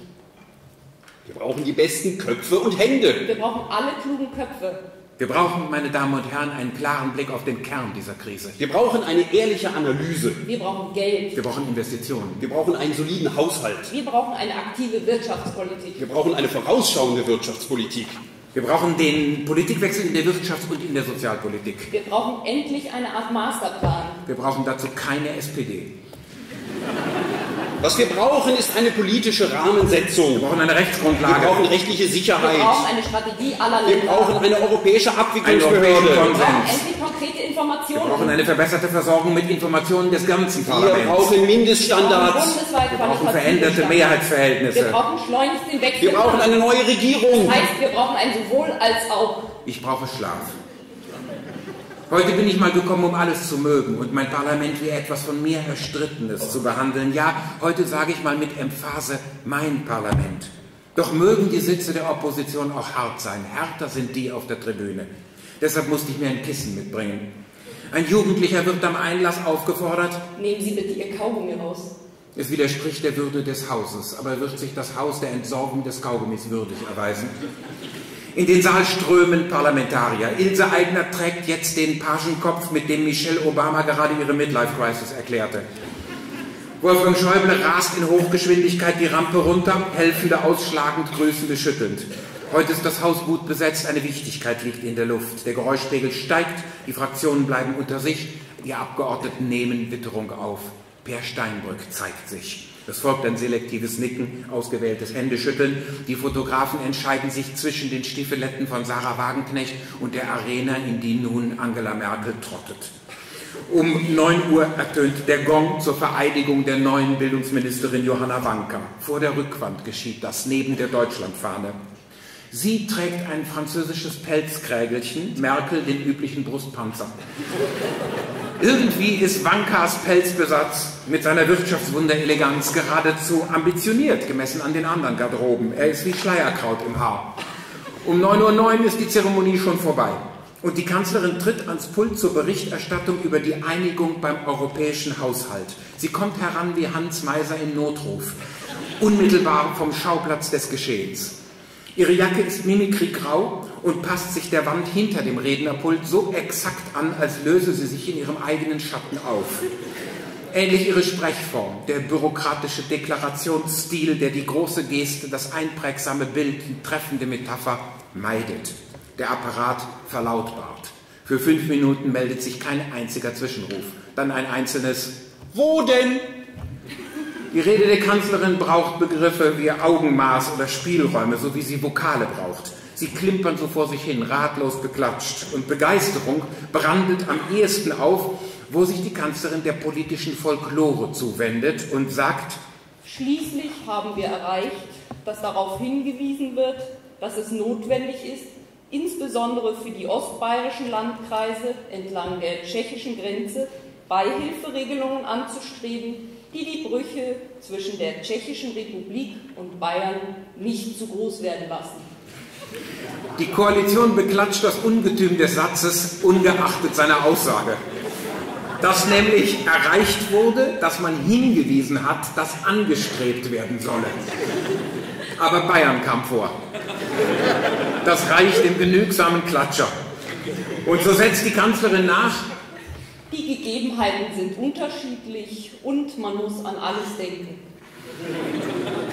Speaker 3: Wir brauchen die besten Köpfe und Hände.
Speaker 2: Wir brauchen alle klugen Köpfe.
Speaker 1: Wir brauchen, meine Damen und Herren, einen klaren Blick auf den Kern dieser Krise.
Speaker 3: Wir brauchen eine ehrliche Analyse.
Speaker 2: Wir brauchen Geld.
Speaker 1: Wir brauchen Investitionen.
Speaker 3: Wir brauchen einen soliden Haushalt.
Speaker 2: Wir brauchen eine aktive Wirtschaftspolitik.
Speaker 3: Wir brauchen eine vorausschauende Wirtschaftspolitik.
Speaker 1: Wir brauchen den Politikwechsel in der Wirtschafts- und in der Sozialpolitik.
Speaker 2: Wir brauchen endlich eine Art Masterplan.
Speaker 1: Wir brauchen dazu keine SPD.
Speaker 3: Was wir brauchen, ist eine politische Rahmensetzung.
Speaker 1: Wir brauchen eine
Speaker 3: Wir
Speaker 1: Rechtsgrundlage.
Speaker 3: brauchen rechtliche
Speaker 2: Wir
Speaker 3: Sicherheit.
Speaker 2: brauchen eine Strategie aller
Speaker 3: Wir
Speaker 2: Länder.
Speaker 3: brauchen eine europäische Abwicklungsbehörde.
Speaker 2: Wir brauchen endlich konkrete
Speaker 1: Wir
Speaker 2: Informationen.
Speaker 1: brauchen eine verbesserte Versorgung mit Informationen des ganzen
Speaker 3: Wir
Speaker 1: Parlaments.
Speaker 2: Wir brauchen
Speaker 3: Mindeststandards.
Speaker 2: bundesweit
Speaker 1: Wir brauchen veränderte
Speaker 2: Standards. Wir
Speaker 1: Mehrheitsverhältnisse.
Speaker 2: brauchen schleunigst den Wechsel.
Speaker 3: Wir brauchen eine neue Regierung.
Speaker 2: Das heißt, wir brauchen ein sowohl als auch.
Speaker 1: Ich brauche Schlaf. Heute bin ich mal gekommen, um alles zu mögen und mein Parlament wie etwas von mir Erstrittenes zu behandeln. Ja, heute sage ich mal mit Emphase mein Parlament. Doch mögen die Sitze der Opposition auch hart sein. Härter sind die auf der Tribüne. Deshalb musste ich mir ein Kissen mitbringen. Ein Jugendlicher wird am Einlass aufgefordert,
Speaker 2: Nehmen Sie bitte Ihr Kaugummi raus.
Speaker 1: es widerspricht der Würde des Hauses, aber wird sich das Haus der Entsorgung des Kaugummis würdig erweisen. In den Saal strömen Parlamentarier. Ilse Aigner trägt jetzt den Pagenkopf, mit dem Michelle Obama gerade ihre Midlife-Crisis erklärte. Wolfgang Schäuble rast in Hochgeschwindigkeit die Rampe runter, helfende ausschlagend, grüßende schüttelnd. Heute ist das Haus gut besetzt, eine Wichtigkeit liegt in der Luft. Der Geräuschpegel steigt, die Fraktionen bleiben unter sich, die Abgeordneten nehmen Witterung auf. Per Steinbrück zeigt sich. Es folgt ein selektives Nicken, ausgewähltes Händeschütteln. Die Fotografen entscheiden sich zwischen den Stiefeletten von Sarah Wagenknecht und der Arena, in die nun Angela Merkel trottet. Um 9 Uhr ertönt der Gong zur Vereidigung der neuen Bildungsministerin Johanna Wanka. Vor der Rückwand geschieht das, neben der Deutschlandfahne. Sie trägt ein französisches Pelzkrägelchen, Merkel den üblichen Brustpanzer. Irgendwie ist Wankas Pelzbesatz mit seiner Wirtschaftswundereleganz geradezu ambitioniert, gemessen an den anderen Garderoben. Er ist wie Schleierkraut im Haar. Um 9.09 Uhr ist die Zeremonie schon vorbei. Und die Kanzlerin tritt ans Pult zur Berichterstattung über die Einigung beim europäischen Haushalt. Sie kommt heran wie Hans Meiser im Notruf, unmittelbar vom Schauplatz des Geschehens. Ihre Jacke ist mimikrygrau und passt sich der Wand hinter dem Rednerpult so exakt an, als löse sie sich in ihrem eigenen Schatten auf. Ähnlich ihre Sprechform, der bürokratische Deklarationsstil, der die große Geste, das einprägsame Bild, die treffende Metapher meidet. Der Apparat verlautbart. Für fünf Minuten meldet sich kein einziger Zwischenruf. Dann ein einzelnes
Speaker 3: Wo denn?
Speaker 1: Die Rede der Kanzlerin braucht Begriffe wie Augenmaß oder Spielräume, so wie sie Vokale braucht. Sie klimpern so vor sich hin, ratlos geklatscht. Und Begeisterung brandet am ehesten auf, wo sich die Kanzlerin der politischen Folklore zuwendet und sagt,
Speaker 2: Schließlich haben wir erreicht, dass darauf hingewiesen wird, dass es notwendig ist, insbesondere für die ostbayerischen Landkreise entlang der tschechischen Grenze Beihilferegelungen anzustreben, die die Brüche zwischen der Tschechischen Republik und Bayern nicht zu groß werden lassen.
Speaker 1: die Koalition beklatscht das Ungetüm des Satzes, ungeachtet seiner Aussage. Dass nämlich erreicht wurde, dass man hingewiesen hat, dass angestrebt werden solle. Aber Bayern kam vor. Das reicht dem genügsamen Klatscher. Und so setzt die Kanzlerin nach,
Speaker 2: Die Gegebenheiten sind unterschiedlich und man muss an alles denken.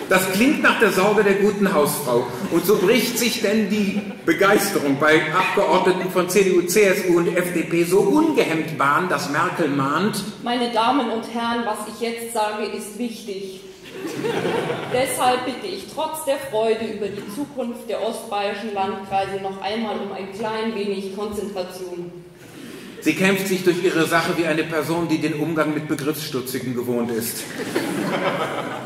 Speaker 1: das klingt nach der Sorge der guten Hausfrau. Und so bricht sich denn die Begeisterung bei Abgeordneten von CDU, CSU und FDP so ungehemmt Bahn, dass Merkel mahnt,
Speaker 2: Meine Damen und Herren, was ich jetzt sage, ist wichtig. Deshalb bitte ich trotz der Freude über die Zukunft der ostbayerischen Landkreise noch einmal um ein klein wenig Konzentration.
Speaker 1: Sie kämpft sich durch ihre Sache wie eine Person, die den Umgang mit Begriffsstutzigen gewohnt ist.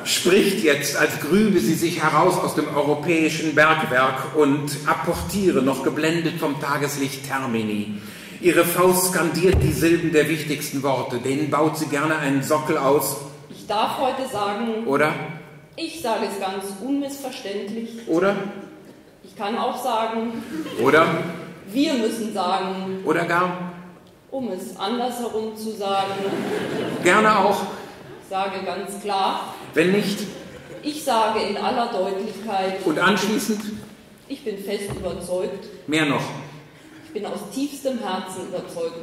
Speaker 1: spricht jetzt, als grübe sie sich heraus aus dem europäischen Bergwerk und apportiere, noch geblendet vom Tageslicht Termini. Ihre Faust skandiert die Silben der wichtigsten Worte, denen baut sie gerne einen Sockel aus.
Speaker 2: Ich darf heute sagen,
Speaker 1: Oder?
Speaker 2: ich sage es ganz unmissverständlich.
Speaker 1: Oder?
Speaker 2: Ich kann auch sagen,
Speaker 1: Oder?
Speaker 2: wir müssen sagen,
Speaker 1: Oder gar?
Speaker 2: Um es andersherum zu sagen,
Speaker 1: Gerne auch.
Speaker 2: ich sage ganz klar,
Speaker 1: Wenn nicht.
Speaker 2: ich sage in aller Deutlichkeit,
Speaker 1: Und anschließend
Speaker 2: ich bin fest überzeugt,
Speaker 1: mehr noch.
Speaker 2: ich bin aus tiefstem Herzen überzeugt.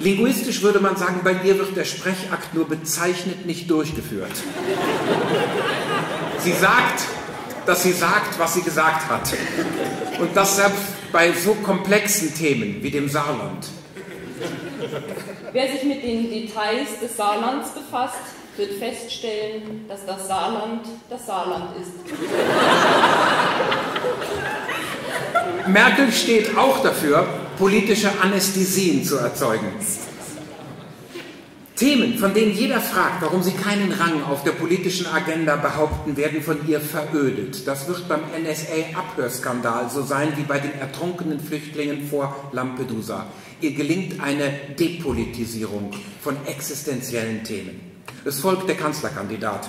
Speaker 1: Linguistisch würde man sagen, bei ihr wird der Sprechakt nur bezeichnet, nicht durchgeführt. Sie sagt, dass sie sagt, was sie gesagt hat. Und das selbst bei so komplexen Themen wie dem Saarland.
Speaker 2: Wer sich mit den Details des Saarlands befasst, wird feststellen, dass das Saarland das Saarland ist.
Speaker 1: Merkel steht auch dafür, politische Anästhesien zu erzeugen. Themen, von denen jeder fragt, warum sie keinen Rang auf der politischen Agenda behaupten, werden von ihr verödet. Das wird beim NSA-Abhörskandal so sein wie bei den ertrunkenen Flüchtlingen vor Lampedusa. Ihr gelingt eine Depolitisierung von existenziellen Themen. Es folgt der Kanzlerkandidat.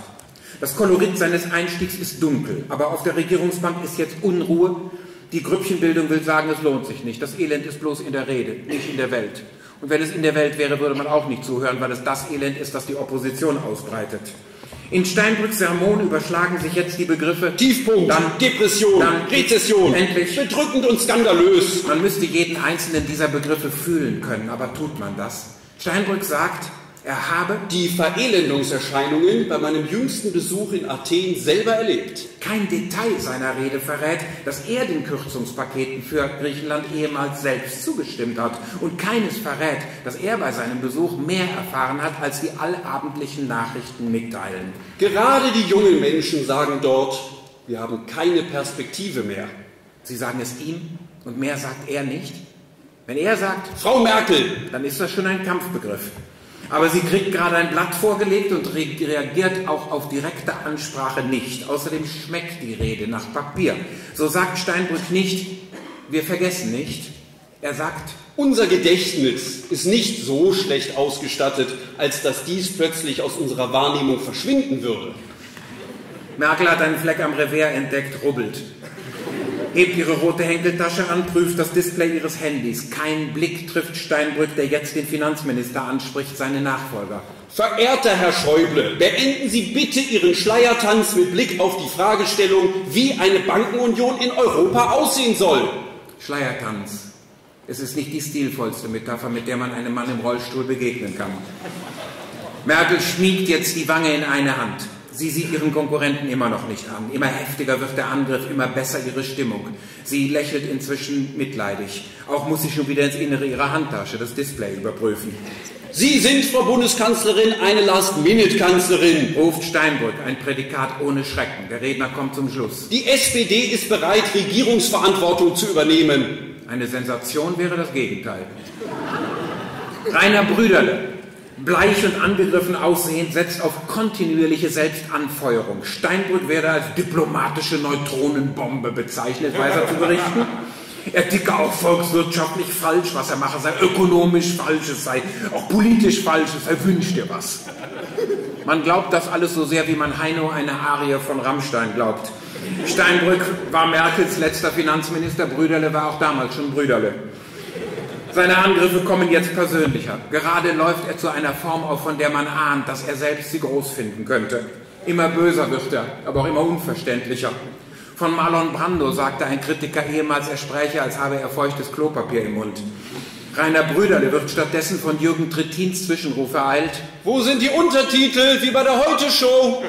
Speaker 1: Das Kolorit seines Einstiegs ist dunkel, aber auf der Regierungsbank ist jetzt Unruhe. Die Grüppchenbildung will sagen, es lohnt sich nicht. Das Elend ist bloß in der Rede, nicht in der Welt. Und wenn es in der Welt wäre, würde man auch nicht zuhören, weil es das Elend ist, das die Opposition ausbreitet. In Steinbrücks Sermon überschlagen sich jetzt die Begriffe
Speaker 3: Tiefpunkt,
Speaker 1: Dann-
Speaker 3: Depression,
Speaker 1: dann-
Speaker 3: Rezession,
Speaker 1: Endlich.
Speaker 3: bedrückend und skandalös.
Speaker 1: Man müsste jeden einzelnen dieser Begriffe fühlen können, aber tut man das? Steinbrück sagt, er habe
Speaker 3: Die Verelendungserscheinungen bei meinem jüngsten Besuch in Athen selber erlebt.
Speaker 1: kein Detail seiner Rede verrät, dass er den Kürzungspaketen für Griechenland ehemals selbst zugestimmt hat. Und keines verrät, dass er bei seinem Besuch mehr erfahren hat, als die allabendlichen Nachrichten mitteilen.
Speaker 3: Gerade die jungen Menschen sagen dort, wir haben keine Perspektive mehr.
Speaker 1: Sie sagen es ihm und mehr sagt er nicht. Wenn er sagt,
Speaker 3: Frau Merkel,
Speaker 1: dann ist das schon ein Kampfbegriff. Aber sie kriegt gerade ein Blatt vorgelegt und re reagiert auch auf direkte Ansprache nicht. Außerdem schmeckt die Rede nach Papier. So sagt Steinbrück nicht, wir vergessen nicht. Er sagt,
Speaker 3: unser Gedächtnis ist nicht so schlecht ausgestattet, als dass dies plötzlich aus unserer Wahrnehmung verschwinden würde.
Speaker 1: Merkel hat einen Fleck am Revers entdeckt, rubbelt. Hebt ihre rote Henkeltasche an, prüft das Display ihres Handys. Kein Blick trifft Steinbrück, der jetzt den Finanzminister anspricht, seine Nachfolger.
Speaker 3: Verehrter Herr Schäuble, beenden Sie bitte Ihren Schleiertanz mit Blick auf die Fragestellung, wie eine Bankenunion in Europa aussehen soll.
Speaker 1: Schleiertanz. Es ist nicht die stilvollste Metapher, mit der man einem Mann im Rollstuhl begegnen kann. Merkel schmiegt jetzt die Wange in eine Hand. Sie sieht ihren Konkurrenten immer noch nicht an. Immer heftiger wird der Angriff, immer besser ihre Stimmung. Sie lächelt inzwischen mitleidig. Auch muss sie schon wieder ins Innere ihrer Handtasche das Display überprüfen.
Speaker 3: Sie sind, Frau Bundeskanzlerin, eine Last-Minute-Kanzlerin.
Speaker 1: Ruft Steinbrück, ein Prädikat ohne Schrecken. Der Redner kommt zum Schluss.
Speaker 3: Die SPD ist bereit, Regierungsverantwortung zu übernehmen.
Speaker 1: Eine Sensation wäre das Gegenteil. Rainer Brüderle, bleich und angegriffen aussehend, setzt auf kontinuierliche Selbstanfeuerung. Steinbrück werde als diplomatische Neutronenbombe bezeichnet, weiß er zu berichten. Er ticke auch volkswirtschaftlich falsch, was er mache, sei ökonomisch falsch, es sei auch politisch falsch, es sei wünscht dir was. Man glaubt das alles so sehr, wie man Heino eine Arie von Rammstein glaubt. Steinbrück war Merkels letzter Finanzminister, Brüderle war auch damals schon Brüderle. Seine Angriffe kommen jetzt persönlicher. Gerade läuft er zu einer Form auf, von der man ahnt, dass er selbst sie groß finden könnte. Immer böser wird er, aber auch immer unverständlicher. Von Marlon Brando sagte ein Kritiker ehemals, er spräche, als habe er feuchtes Klopapier im Mund. Rainer Brüderle wird stattdessen von Jürgen Trittins Zwischenruf ereilt.
Speaker 3: Wo sind die Untertitel, wie bei der Heute-Show?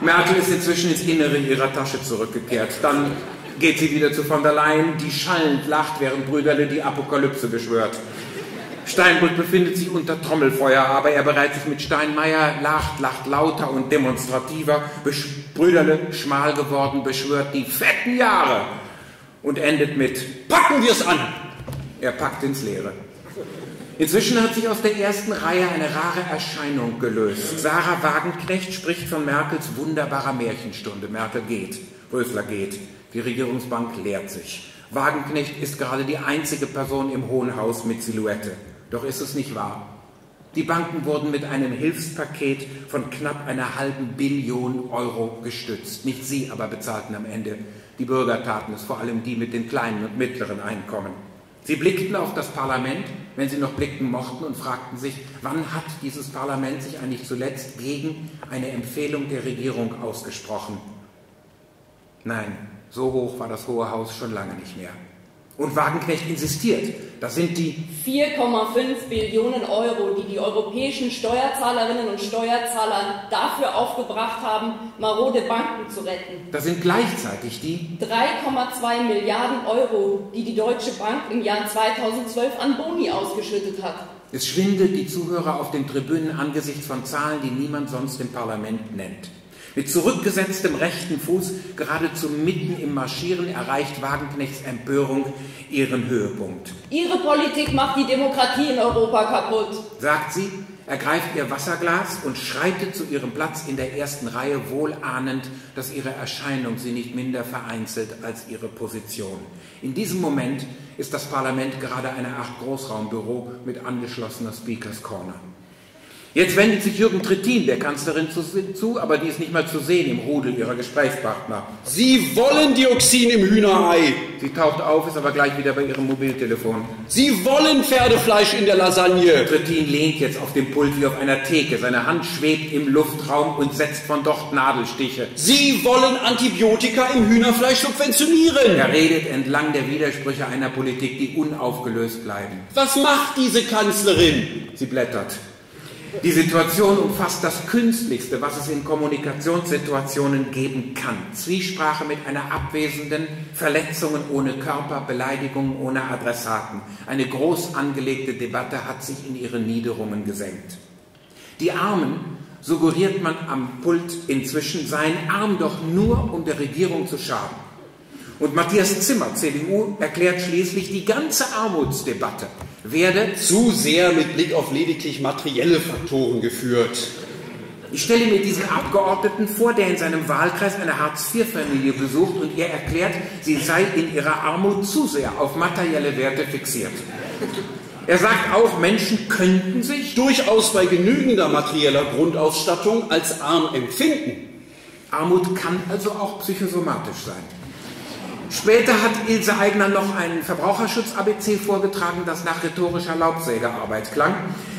Speaker 1: Merkel ist inzwischen ins Innere ihrer Tasche zurückgekehrt. Dann geht sie wieder zu von der Leyen, die schallend lacht, während Brüderle die Apokalypse beschwört. Steinbrück befindet sich unter Trommelfeuer, aber er bereitet sich mit Steinmeier, lacht, lacht lauter und demonstrativer. Brüderle, schmal geworden, beschwört die fetten Jahre und endet mit
Speaker 3: Packen wir es an!
Speaker 1: er packt ins Leere. Inzwischen hat sich aus der ersten Reihe eine rare Erscheinung gelöst. Sarah Wagenknecht spricht von Merkels wunderbarer Märchenstunde. Merkel geht, Rösler geht, die Regierungsbank leert sich. Wagenknecht ist gerade die einzige Person im Hohen Haus mit Silhouette. Doch ist es nicht wahr. Die Banken wurden mit einem Hilfspaket von knapp einer halben Billion Euro gestützt. Nicht sie aber bezahlten am Ende. Die Bürger taten es, vor allem die mit den kleinen und mittleren Einkommen. Sie blickten auf das Parlament, wenn sie noch blicken mochten, und fragten sich, wann hat dieses Parlament sich eigentlich zuletzt gegen eine Empfehlung der Regierung ausgesprochen? Nein, so hoch war das Hohe Haus schon lange nicht mehr. Und Wagenknecht insistiert, das sind die
Speaker 2: 4,5 Billionen Euro, die die europäischen Steuerzahlerinnen und Steuerzahler dafür aufgebracht haben, marode Banken zu retten.
Speaker 1: Das sind gleichzeitig die
Speaker 2: 3,2 Milliarden Euro, die die Deutsche Bank im Jahr 2012 an Boni ausgeschüttet hat.
Speaker 1: Es schwindet die Zuhörer auf den Tribünen angesichts von Zahlen, die niemand sonst im Parlament nennt. Mit zurückgesetztem rechten Fuß, geradezu mitten im Marschieren, erreicht Wagenknechts Empörung ihren Höhepunkt.
Speaker 2: Ihre Politik macht die Demokratie in Europa kaputt,
Speaker 1: sagt sie, ergreift ihr Wasserglas und schreitet zu ihrem Platz in der ersten Reihe, wohl ahnend, dass ihre Erscheinung sie nicht minder vereinzelt als ihre Position. In diesem Moment ist das Parlament gerade eine Art Großraumbüro mit angeschlossener Speakers Corner. Jetzt wendet sich Jürgen Trittin der Kanzlerin zu, zu, aber die ist nicht mal zu sehen im Rudel ihrer Gesprächspartner.
Speaker 3: Sie wollen Dioxin im Hühnerei.
Speaker 1: Sie taucht auf, ist aber gleich wieder bei ihrem Mobiltelefon.
Speaker 3: Sie wollen Pferdefleisch in der Lasagne.
Speaker 1: Trittin lehnt jetzt auf dem Pult wie auf einer Theke. Seine Hand schwebt im Luftraum und setzt von dort Nadelstiche.
Speaker 3: Sie wollen Antibiotika im Hühnerfleisch subventionieren.
Speaker 1: Er redet entlang der Widersprüche einer Politik, die unaufgelöst bleiben.
Speaker 3: Was macht diese Kanzlerin?
Speaker 1: Sie blättert. Die Situation umfasst das Künstlichste, was es in Kommunikationssituationen geben kann. Zwiesprache mit einer abwesenden, Verletzungen ohne Körper, Beleidigungen ohne Adressaten. Eine groß angelegte Debatte hat sich in ihre Niederungen gesenkt. Die Armen, suggeriert man am Pult inzwischen, seien arm doch nur, um der Regierung zu schaden. Und Matthias Zimmer, CDU, erklärt schließlich, die ganze Armutsdebatte werde
Speaker 3: zu sehr mit Blick auf lediglich materielle Faktoren geführt.
Speaker 1: Ich stelle mir diesen Abgeordneten vor, der in seinem Wahlkreis eine Hartz-IV-Familie besucht und ihr erklärt, sie sei in ihrer Armut zu sehr auf materielle Werte fixiert. Er sagt auch, Menschen könnten sich
Speaker 3: durchaus bei genügender materieller Grundausstattung als arm empfinden.
Speaker 1: Armut kann also auch psychosomatisch sein. Später hat Ilse Aigner noch ein Verbraucherschutz-ABC vorgetragen, das nach rhetorischer Laubsägearbeit klang.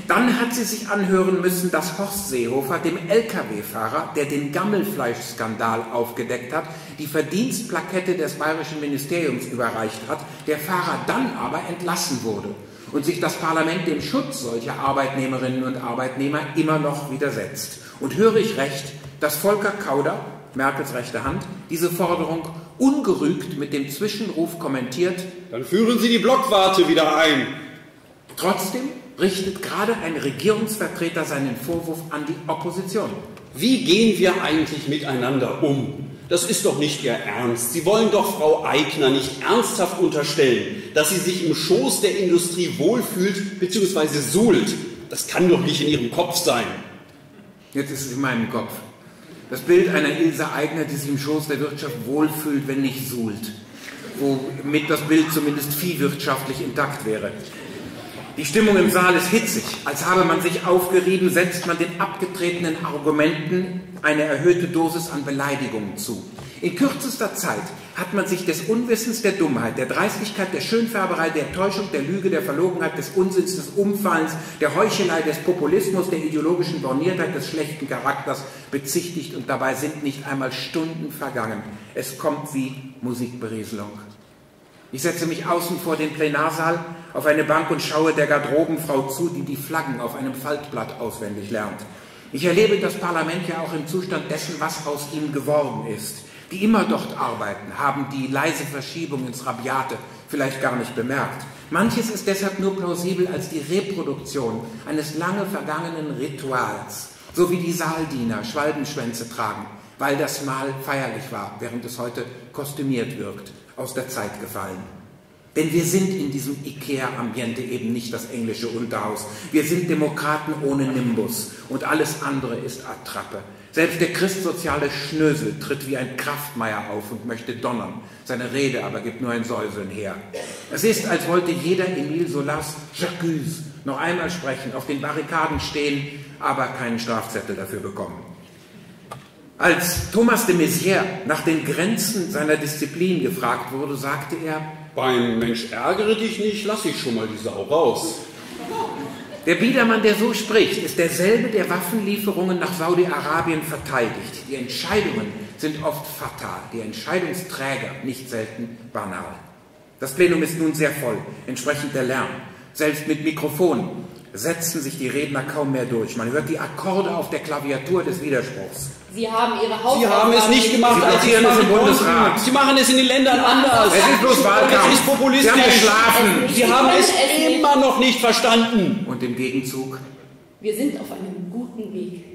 Speaker 1: Dann hat sie sich anhören müssen, dass Horst Seehofer dem Lkw-Fahrer, der den Gammelfleischskandal aufgedeckt hat, die Verdienstplakette des Bayerischen Ministeriums überreicht hat, der Fahrer dann aber entlassen wurde und sich das Parlament dem Schutz solcher Arbeitnehmerinnen und Arbeitnehmer immer noch widersetzt. Und höre ich recht, dass Volker Kauder, Merkels rechte Hand, diese Forderung ungerügt mit dem Zwischenruf kommentiert,
Speaker 3: dann führen Sie die Blockwarte wieder ein.
Speaker 1: Trotzdem richtet gerade ein Regierungsvertreter seinen Vorwurf an die Opposition.
Speaker 3: Wie gehen wir eigentlich miteinander um? Das ist doch nicht Ihr Ernst. Sie wollen doch Frau Eigner nicht ernsthaft unterstellen, dass sie sich im Schoß der Industrie wohlfühlt bzw. suhlt. Das kann doch nicht in Ihrem Kopf sein.
Speaker 1: Jetzt ist es in meinem Kopf. Das Bild einer Ilse Aigner, die sich im Schoß der Wirtschaft wohlfühlt, wenn nicht suhlt. Womit das Bild zumindest viehwirtschaftlich intakt wäre. Die Stimmung im Saal ist hitzig. Als habe man sich aufgerieben, setzt man den abgetretenen Argumenten eine erhöhte Dosis an Beleidigungen zu. In kürzester Zeit hat man sich des Unwissens, der Dummheit, der Dreistigkeit, der Schönfärberei, der Täuschung, der Lüge, der Verlogenheit, des Unsinns, des Umfallens, der Heuchelei, des Populismus, der ideologischen Borniertheit, des schlechten Charakters bezichtigt und dabei sind nicht einmal Stunden vergangen. Es kommt wie Musikberieselung. Ich setze mich außen vor den Plenarsaal auf eine Bank und schaue der Garderobenfrau zu, die die Flaggen auf einem Faltblatt auswendig lernt. Ich erlebe das Parlament ja auch im Zustand dessen, was aus ihm geworden ist die immer dort arbeiten, haben die leise Verschiebung ins Rabiate vielleicht gar nicht bemerkt. Manches ist deshalb nur plausibel als die Reproduktion eines lange vergangenen Rituals, so wie die Saaldiener Schwalbenschwänze tragen, weil das Mahl feierlich war, während es heute kostümiert wirkt, aus der Zeit gefallen. Denn wir sind in diesem IKEA-Ambiente eben nicht das englische Unterhaus. Wir sind Demokraten ohne Nimbus und alles andere ist Attrappe. Selbst der christsoziale Schnösel tritt wie ein Kraftmeier auf und möchte donnern. Seine Rede aber gibt nur ein Säuseln her. Es ist, als wollte jeder Emile Solas J'accuse noch einmal sprechen, auf den Barrikaden stehen, aber keinen Strafzettel dafür bekommen. Als Thomas de Maizière nach den Grenzen seiner Disziplin gefragt wurde, sagte er,
Speaker 3: beim Mensch ärgere dich nicht, lass ich schon mal die Sau raus.
Speaker 1: Der Biedermann, der so spricht, ist derselbe, der Waffenlieferungen nach Saudi-Arabien verteidigt. Die Entscheidungen sind oft fatal, die Entscheidungsträger nicht selten banal. Das Plenum ist nun sehr voll, entsprechend der Lärm. Selbst mit Mikrofon setzen sich die Redner kaum mehr durch. Man hört die Akkorde auf der Klaviatur des Widerspruchs.
Speaker 2: Sie haben Ihre Hausaufgaben...
Speaker 3: Sie haben es nicht gemacht,
Speaker 1: als Sie es im Bundesrat.
Speaker 3: Sie machen es in den Ländern anders.
Speaker 1: Es ist bloß Wahlkampf.
Speaker 3: Es ist populistisch.
Speaker 1: Sie haben geschlafen.
Speaker 3: Sie haben es immer noch nicht verstanden.
Speaker 1: Und im Gegenzug?
Speaker 2: Wir sind auf einem guten Weg.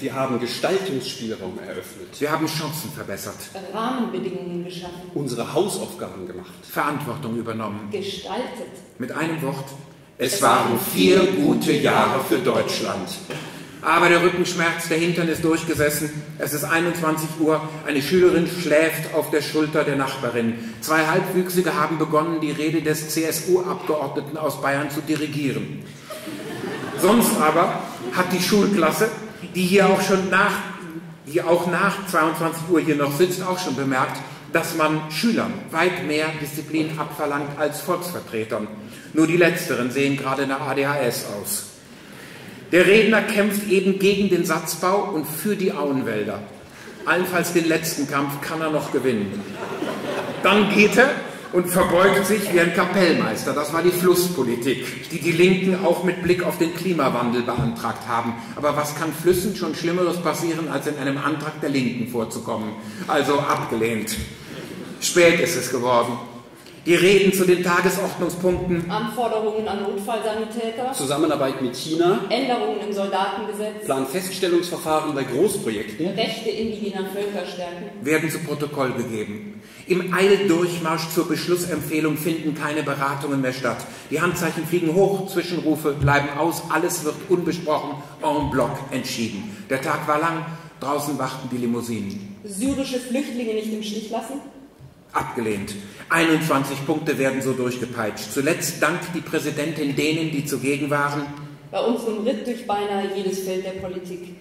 Speaker 3: Wir haben Gestaltungsspielraum eröffnet.
Speaker 1: Wir haben Chancen verbessert.
Speaker 2: Rahmenbedingungen geschaffen.
Speaker 3: Unsere Hausaufgaben gemacht.
Speaker 1: Verantwortung übernommen.
Speaker 2: Gestaltet.
Speaker 1: Mit einem Wort. Es waren vier gute Jahre für Deutschland. Aber der Rückenschmerz, der Hintern ist durchgesessen. Es ist 21 Uhr. Eine Schülerin schläft auf der Schulter der Nachbarin. Zwei Halbwüchsige haben begonnen, die Rede des CSU-Abgeordneten aus Bayern zu dirigieren. Sonst aber hat die Schulklasse, die hier auch schon nach, die auch nach 22 Uhr hier noch sitzt, auch schon bemerkt, dass man Schülern weit mehr Disziplin abverlangt als Volksvertretern. Nur die letzteren sehen gerade nach ADHS aus. Der Redner kämpft eben gegen den Satzbau und für die Auenwälder. Allenfalls den letzten Kampf kann er noch gewinnen. Dann geht er und verbeugt sich wie ein Kapellmeister. Das war die Flusspolitik, die die Linken auch mit Blick auf den Klimawandel beantragt haben. Aber was kann Flüssen schon Schlimmeres passieren, als in einem Antrag der Linken vorzukommen? Also abgelehnt. Spät ist es geworden. Die Reden zu den Tagesordnungspunkten.
Speaker 2: Anforderungen an Notfallsanitäter.
Speaker 3: Zusammenarbeit mit China.
Speaker 2: Änderungen im Soldatengesetz.
Speaker 3: Planfeststellungsverfahren bei Großprojekten.
Speaker 2: Rechte indigener Völker stärken.
Speaker 1: Werden zu Protokoll gegeben. Im Eildurchmarsch zur Beschlussempfehlung finden keine Beratungen mehr statt. Die Handzeichen fliegen hoch, Zwischenrufe bleiben aus, alles wird unbesprochen en bloc entschieden. Der Tag war lang, draußen wachten die Limousinen.
Speaker 2: Syrische Flüchtlinge nicht im Stich lassen?
Speaker 1: Abgelehnt. 21 Punkte werden so durchgepeitscht. Zuletzt dankt die Präsidentin denen, die zugegen waren.
Speaker 2: Bei unserem Ritt durch beinahe jedes Feld der Politik.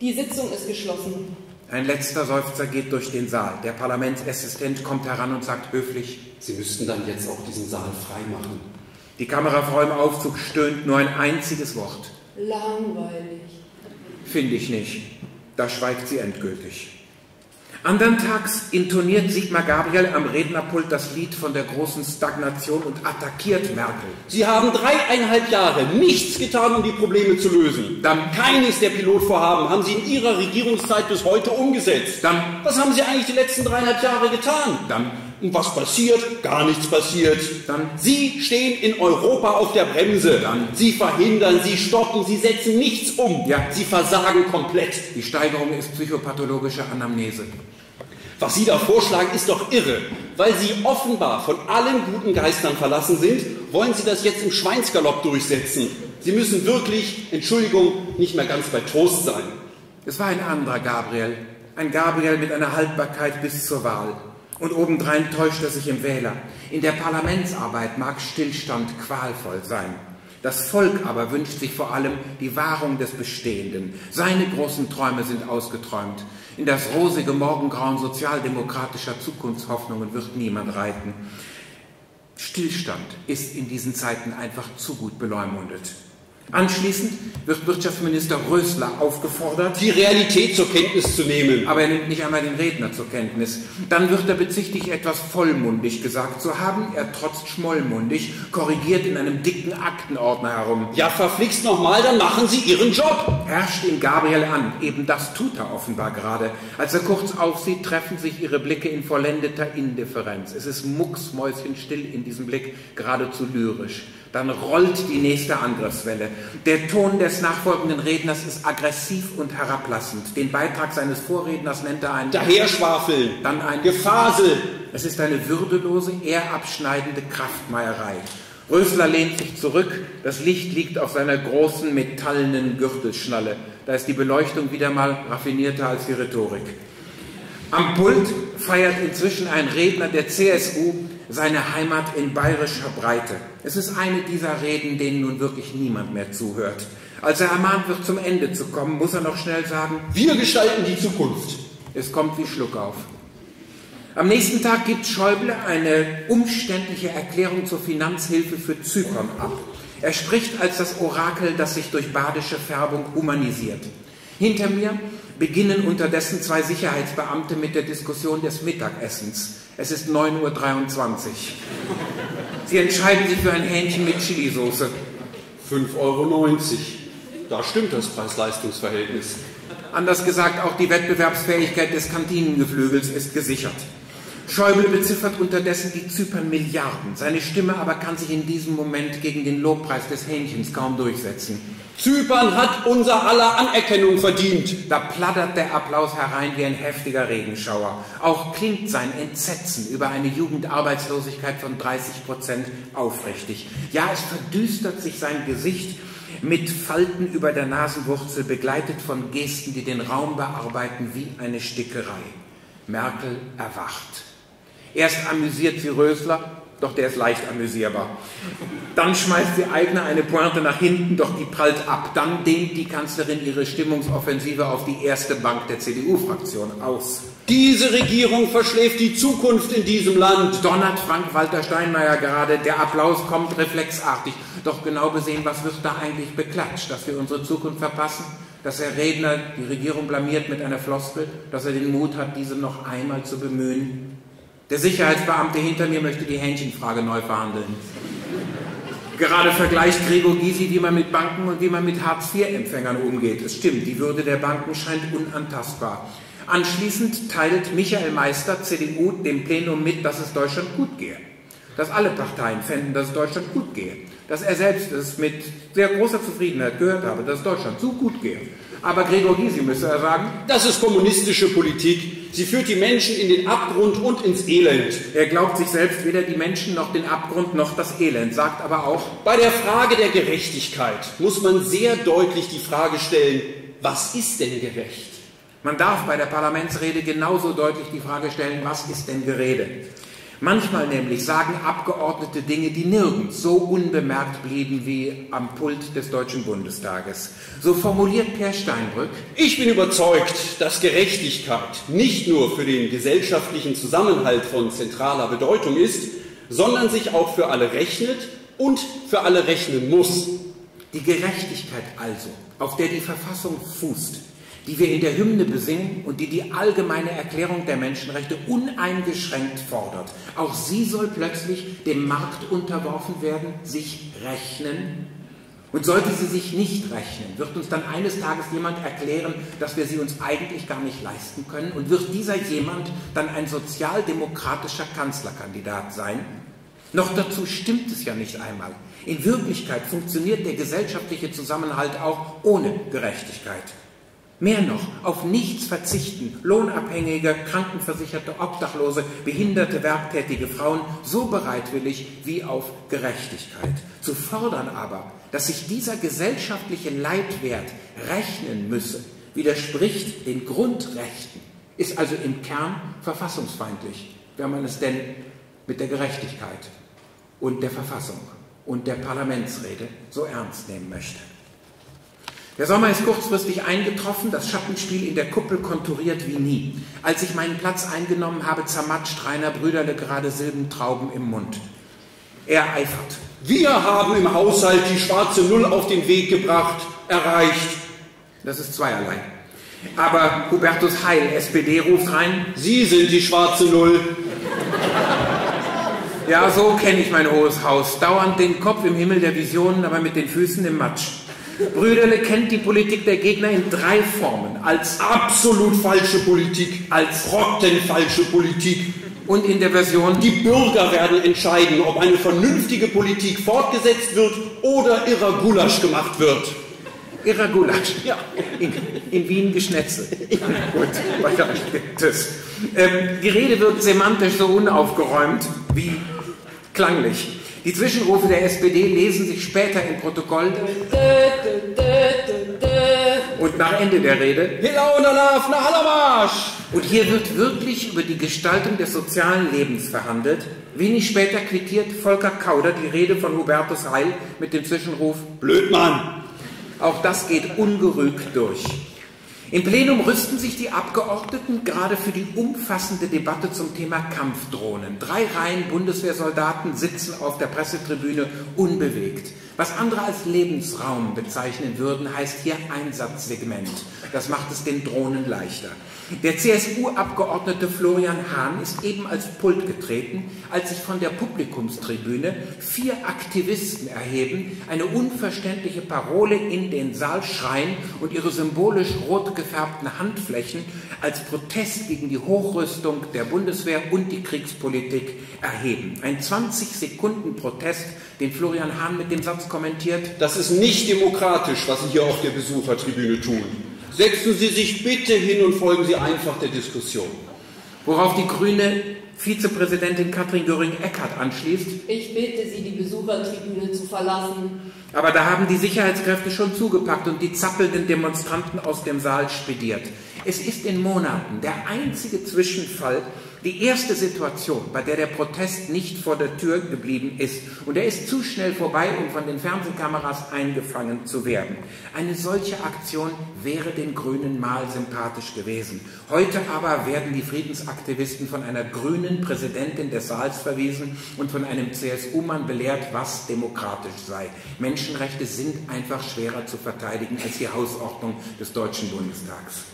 Speaker 2: Die Sitzung ist geschlossen.
Speaker 1: Ein letzter Seufzer geht durch den Saal. Der Parlamentsassistent kommt heran und sagt höflich,
Speaker 3: Sie müssten dann jetzt auch diesen Saal freimachen.
Speaker 1: Die Kamerafrau im Aufzug stöhnt nur ein einziges Wort.
Speaker 2: Langweilig.
Speaker 1: Finde ich nicht. Da schweigt sie endgültig. Andern Tags intoniert Sigmar Gabriel am Rednerpult das Lied von der großen Stagnation und attackiert Merkel.
Speaker 3: Sie haben dreieinhalb Jahre nichts getan, um die Probleme zu lösen.
Speaker 1: Dann
Speaker 3: Keines der Pilotvorhaben haben Sie in Ihrer Regierungszeit bis heute umgesetzt.
Speaker 1: Dann,
Speaker 3: Was haben Sie eigentlich die letzten dreieinhalb Jahre getan?
Speaker 1: dann,
Speaker 3: Und was passiert? Gar nichts passiert.
Speaker 1: Dann-
Speaker 3: Sie stehen in Europa auf der Bremse.
Speaker 1: Dann-
Speaker 3: Sie verhindern, Sie stoppen, Sie setzen nichts um.
Speaker 1: Ja.
Speaker 3: Sie versagen komplett.
Speaker 1: die Steigerung ist psychopathologische Anamnese.
Speaker 3: Was Sie da vorschlagen, ist doch irre. Weil Sie offenbar von allen guten Geistern verlassen sind, wollen Sie das jetzt im Schweinsgalopp durchsetzen. Sie müssen wirklich, Entschuldigung, nicht mehr ganz bei Trost sein.
Speaker 1: Es war ein anderer Gabriel. Ein Gabriel mit einer Haltbarkeit bis zur Wahl. Und obendrein täuscht er sich im Wähler. In der Parlamentsarbeit mag Stillstand qualvoll sein. Das Volk aber wünscht sich vor allem die Wahrung des Bestehenden. Seine großen Träume sind ausgeträumt. In das rosige Morgengrauen sozialdemokratischer Zukunftshoffnungen wird niemand reiten. Stillstand ist in diesen Zeiten einfach zu gut beleumundet. Anschließend wird Wirtschaftsminister Rösler aufgefordert,
Speaker 3: Die Realität zur Kenntnis zu nehmen.
Speaker 1: aber er nimmt nicht einmal den Redner zur Kenntnis. Dann wird er bezichtigt, etwas vollmundig gesagt zu haben. Er trotzt schmollmundig, korrigiert in einem dicken Aktenordner herum.
Speaker 3: Ja, verflixt nochmal, dann machen Sie Ihren Job.
Speaker 1: Herrscht ihn Gabriel an. Eben das tut er offenbar gerade. Als er kurz aufsieht, treffen sich ihre Blicke in vollendeter Indifferenz. Es ist mucksmäuschenstill in diesem Blick, geradezu lyrisch. Dann rollt die nächste Angriffswelle. Der Ton des nachfolgenden Redners ist aggressiv und herablassend. Den Beitrag seines Vorredners nennt er ein
Speaker 3: Daherschwafeln.
Speaker 1: Dann ein
Speaker 3: Gefasel.
Speaker 1: Es ist eine würdelose, ehrabschneidende Kraftmeierei. Rösler lehnt sich zurück, das Licht liegt auf seiner großen metallenen Gürtelschnalle. Da ist die Beleuchtung wieder mal raffinierter als die Rhetorik. Am Pult feiert inzwischen ein Redner der CSU seine Heimat in bayerischer Breite. Es ist eine dieser Reden, denen nun wirklich niemand mehr zuhört. Als er ermahnt wird, zum Ende zu kommen, muss er noch schnell sagen,
Speaker 3: wir gestalten die Zukunft.
Speaker 1: Es kommt wie Schluck auf. Am nächsten Tag gibt Schäuble eine umständliche Erklärung zur Finanzhilfe für Zypern ab. Er spricht als das Orakel, das sich durch badische Färbung humanisiert. Hinter mir beginnen unterdessen zwei Sicherheitsbeamte mit der Diskussion des Mittagessens. Es ist 9.23 Uhr. Sie entscheiden sich für ein Hähnchen mit Chilisauce.
Speaker 3: 5,90 Euro. Da stimmt das Preis-Leistungs-Verhältnis.
Speaker 1: Anders gesagt, auch die Wettbewerbsfähigkeit des Kantinengeflügels ist gesichert. Schäuble beziffert unterdessen die Zypern Milliarden. Seine Stimme aber kann sich in diesem Moment gegen den Lobpreis des Hähnchens kaum durchsetzen.
Speaker 3: Zypern hat unser aller Anerkennung verdient.
Speaker 1: Da plattert der Applaus herein wie ein heftiger Regenschauer. Auch klingt sein Entsetzen über eine Jugendarbeitslosigkeit von 30 Prozent aufrichtig. Ja, es verdüstert sich sein Gesicht mit Falten über der Nasenwurzel, begleitet von Gesten, die den Raum bearbeiten wie eine Stickerei. Merkel erwacht. Erst amüsiert sie Rösler, doch der ist leicht amüsierbar. Dann schmeißt sie Eigner eine Pointe nach hinten, doch die prallt ab. Dann dehnt die Kanzlerin ihre Stimmungsoffensive auf die erste Bank der CDU-Fraktion aus.
Speaker 3: Diese Regierung verschläft die Zukunft in diesem Land.
Speaker 1: Donnert Frank-Walter Steinmeier gerade. Der Applaus kommt reflexartig. Doch genau besehen, was wird da eigentlich beklatscht? Dass wir unsere Zukunft verpassen? Dass der Redner die Regierung blamiert mit einer Floskel? Dass er den Mut hat, diese noch einmal zu bemühen? Der Sicherheitsbeamte hinter mir möchte die Hähnchenfrage neu verhandeln. Gerade vergleicht Gregor Gysi, wie man mit Banken und wie man mit Hartz-IV-Empfängern umgeht. Es stimmt, die Würde der Banken scheint unantastbar. Anschließend teilt Michael Meister, CDU, dem Plenum mit, dass es Deutschland gut gehe. Dass alle Parteien fänden, dass es Deutschland gut gehe. Dass er selbst es mit sehr großer Zufriedenheit gehört habe, dass Deutschland so gut gehe. Aber Gregor Gysi müsste er sagen,
Speaker 3: das ist kommunistische Politik. Sie führt die Menschen in den Abgrund und ins Elend.
Speaker 1: Er glaubt sich selbst weder die Menschen noch den Abgrund noch das Elend, sagt aber auch,
Speaker 3: bei der Frage der Gerechtigkeit muss man sehr deutlich die Frage stellen, was ist denn gerecht?
Speaker 1: Man darf bei der Parlamentsrede genauso deutlich die Frage stellen, was ist denn Gerede? Manchmal nämlich sagen Abgeordnete Dinge, die nirgends so unbemerkt blieben wie am Pult des Deutschen Bundestages. So formuliert Per Steinbrück,
Speaker 3: ich bin überzeugt, dass Gerechtigkeit nicht nur für den gesellschaftlichen Zusammenhalt von zentraler Bedeutung ist, sondern sich auch für alle rechnet und für alle rechnen muss.
Speaker 1: Die Gerechtigkeit also, auf der die Verfassung fußt, die wir in der Hymne besingen und die die allgemeine Erklärung der Menschenrechte uneingeschränkt fordert. Auch sie soll plötzlich dem Markt unterworfen werden, sich rechnen. Und sollte sie sich nicht rechnen, wird uns dann eines Tages jemand erklären, dass wir sie uns eigentlich gar nicht leisten können und wird dieser jemand dann ein sozialdemokratischer Kanzlerkandidat sein? Noch dazu stimmt es ja nicht einmal. In Wirklichkeit funktioniert der gesellschaftliche Zusammenhalt auch ohne Gerechtigkeit. Mehr noch, auf nichts verzichten Lohnabhängige, Krankenversicherte, Obdachlose, behinderte, werktätige Frauen so bereitwillig wie auf Gerechtigkeit. Zu fordern aber, dass sich dieser gesellschaftliche Leitwert rechnen müsse, widerspricht den Grundrechten, ist also im Kern verfassungsfeindlich, wenn man es denn mit der Gerechtigkeit und der Verfassung und der Parlamentsrede so ernst nehmen möchte. Der Sommer ist kurzfristig eingetroffen, das Schattenspiel in der Kuppel konturiert wie nie. Als ich meinen Platz eingenommen habe, zermatscht Rainer Brüderle gerade Silbentrauben im Mund. Er eifert.
Speaker 3: Wir haben im Haushalt die schwarze Null auf den Weg gebracht, erreicht.
Speaker 1: Das ist zweierlei. Aber Hubertus Heil, SPD, ruft rein.
Speaker 3: Sie sind die schwarze Null.
Speaker 1: Ja, so kenne ich mein hohes Haus. Dauernd den Kopf im Himmel der Visionen, aber mit den Füßen im Matsch. Brüderle kennt die Politik der Gegner in drei Formen. Als
Speaker 3: absolut falsche Politik,
Speaker 1: als
Speaker 3: rottenfalsche Politik
Speaker 1: und in der Version
Speaker 3: Die Bürger werden entscheiden, ob eine vernünftige Politik fortgesetzt wird oder irrer Gulasch gemacht wird.
Speaker 1: Irrer Gulasch? Ja. In, in Wien Geschnetzel. Gut, geht's. Ähm, die Rede wird semantisch so unaufgeräumt wie klanglich. Die Zwischenrufe der SPD lesen sich später im Protokoll und nach Ende der Rede und hier wird wirklich über die Gestaltung des sozialen Lebens verhandelt. Wenig später quittiert Volker Kauder die Rede von Hubertus Heil mit dem Zwischenruf
Speaker 3: Blödmann.
Speaker 1: Auch das geht ungerügt durch. Im Plenum rüsten sich die Abgeordneten gerade für die umfassende Debatte zum Thema Kampfdrohnen. Drei Reihen Bundeswehrsoldaten sitzen auf der Pressetribüne unbewegt. Was andere als Lebensraum bezeichnen würden, heißt hier Einsatzsegment. Das macht es den Drohnen leichter. Der CSU-Abgeordnete Florian Hahn ist eben als Pult getreten, als sich von der Publikumstribüne vier Aktivisten erheben, eine unverständliche Parole in den Saal schreien und ihre symbolisch rot gefärbten Handflächen als Protest gegen die Hochrüstung der Bundeswehr und die Kriegspolitik erheben. Ein 20 Sekunden Protest, den Florian Hahn mit dem Satz kommentiert.
Speaker 3: Das ist nicht demokratisch, was Sie hier auf der Besuchertribüne tun. Setzen Sie sich bitte hin und folgen Sie einfach der Diskussion.
Speaker 1: Worauf die grüne Vizepräsidentin Katrin Göring-Eckardt anschließt.
Speaker 2: Ich bitte Sie, die Besuchertribüne zu verlassen.
Speaker 1: Aber da haben die Sicherheitskräfte schon zugepackt und die zappelnden Demonstranten aus dem Saal spediert. Es ist in Monaten der einzige Zwischenfall, die erste Situation, bei der der Protest nicht vor der Tür geblieben ist. Und er ist zu schnell vorbei, um von den Fernsehkameras eingefangen zu werden. Eine solche Aktion wäre den Grünen mal sympathisch gewesen. Heute aber werden die Friedensaktivisten von einer grünen Präsidentin des Saals verwiesen und von einem CSU-Mann belehrt, was demokratisch sei. Menschenrechte sind einfach schwerer zu verteidigen als die Hausordnung des Deutschen Bundestags.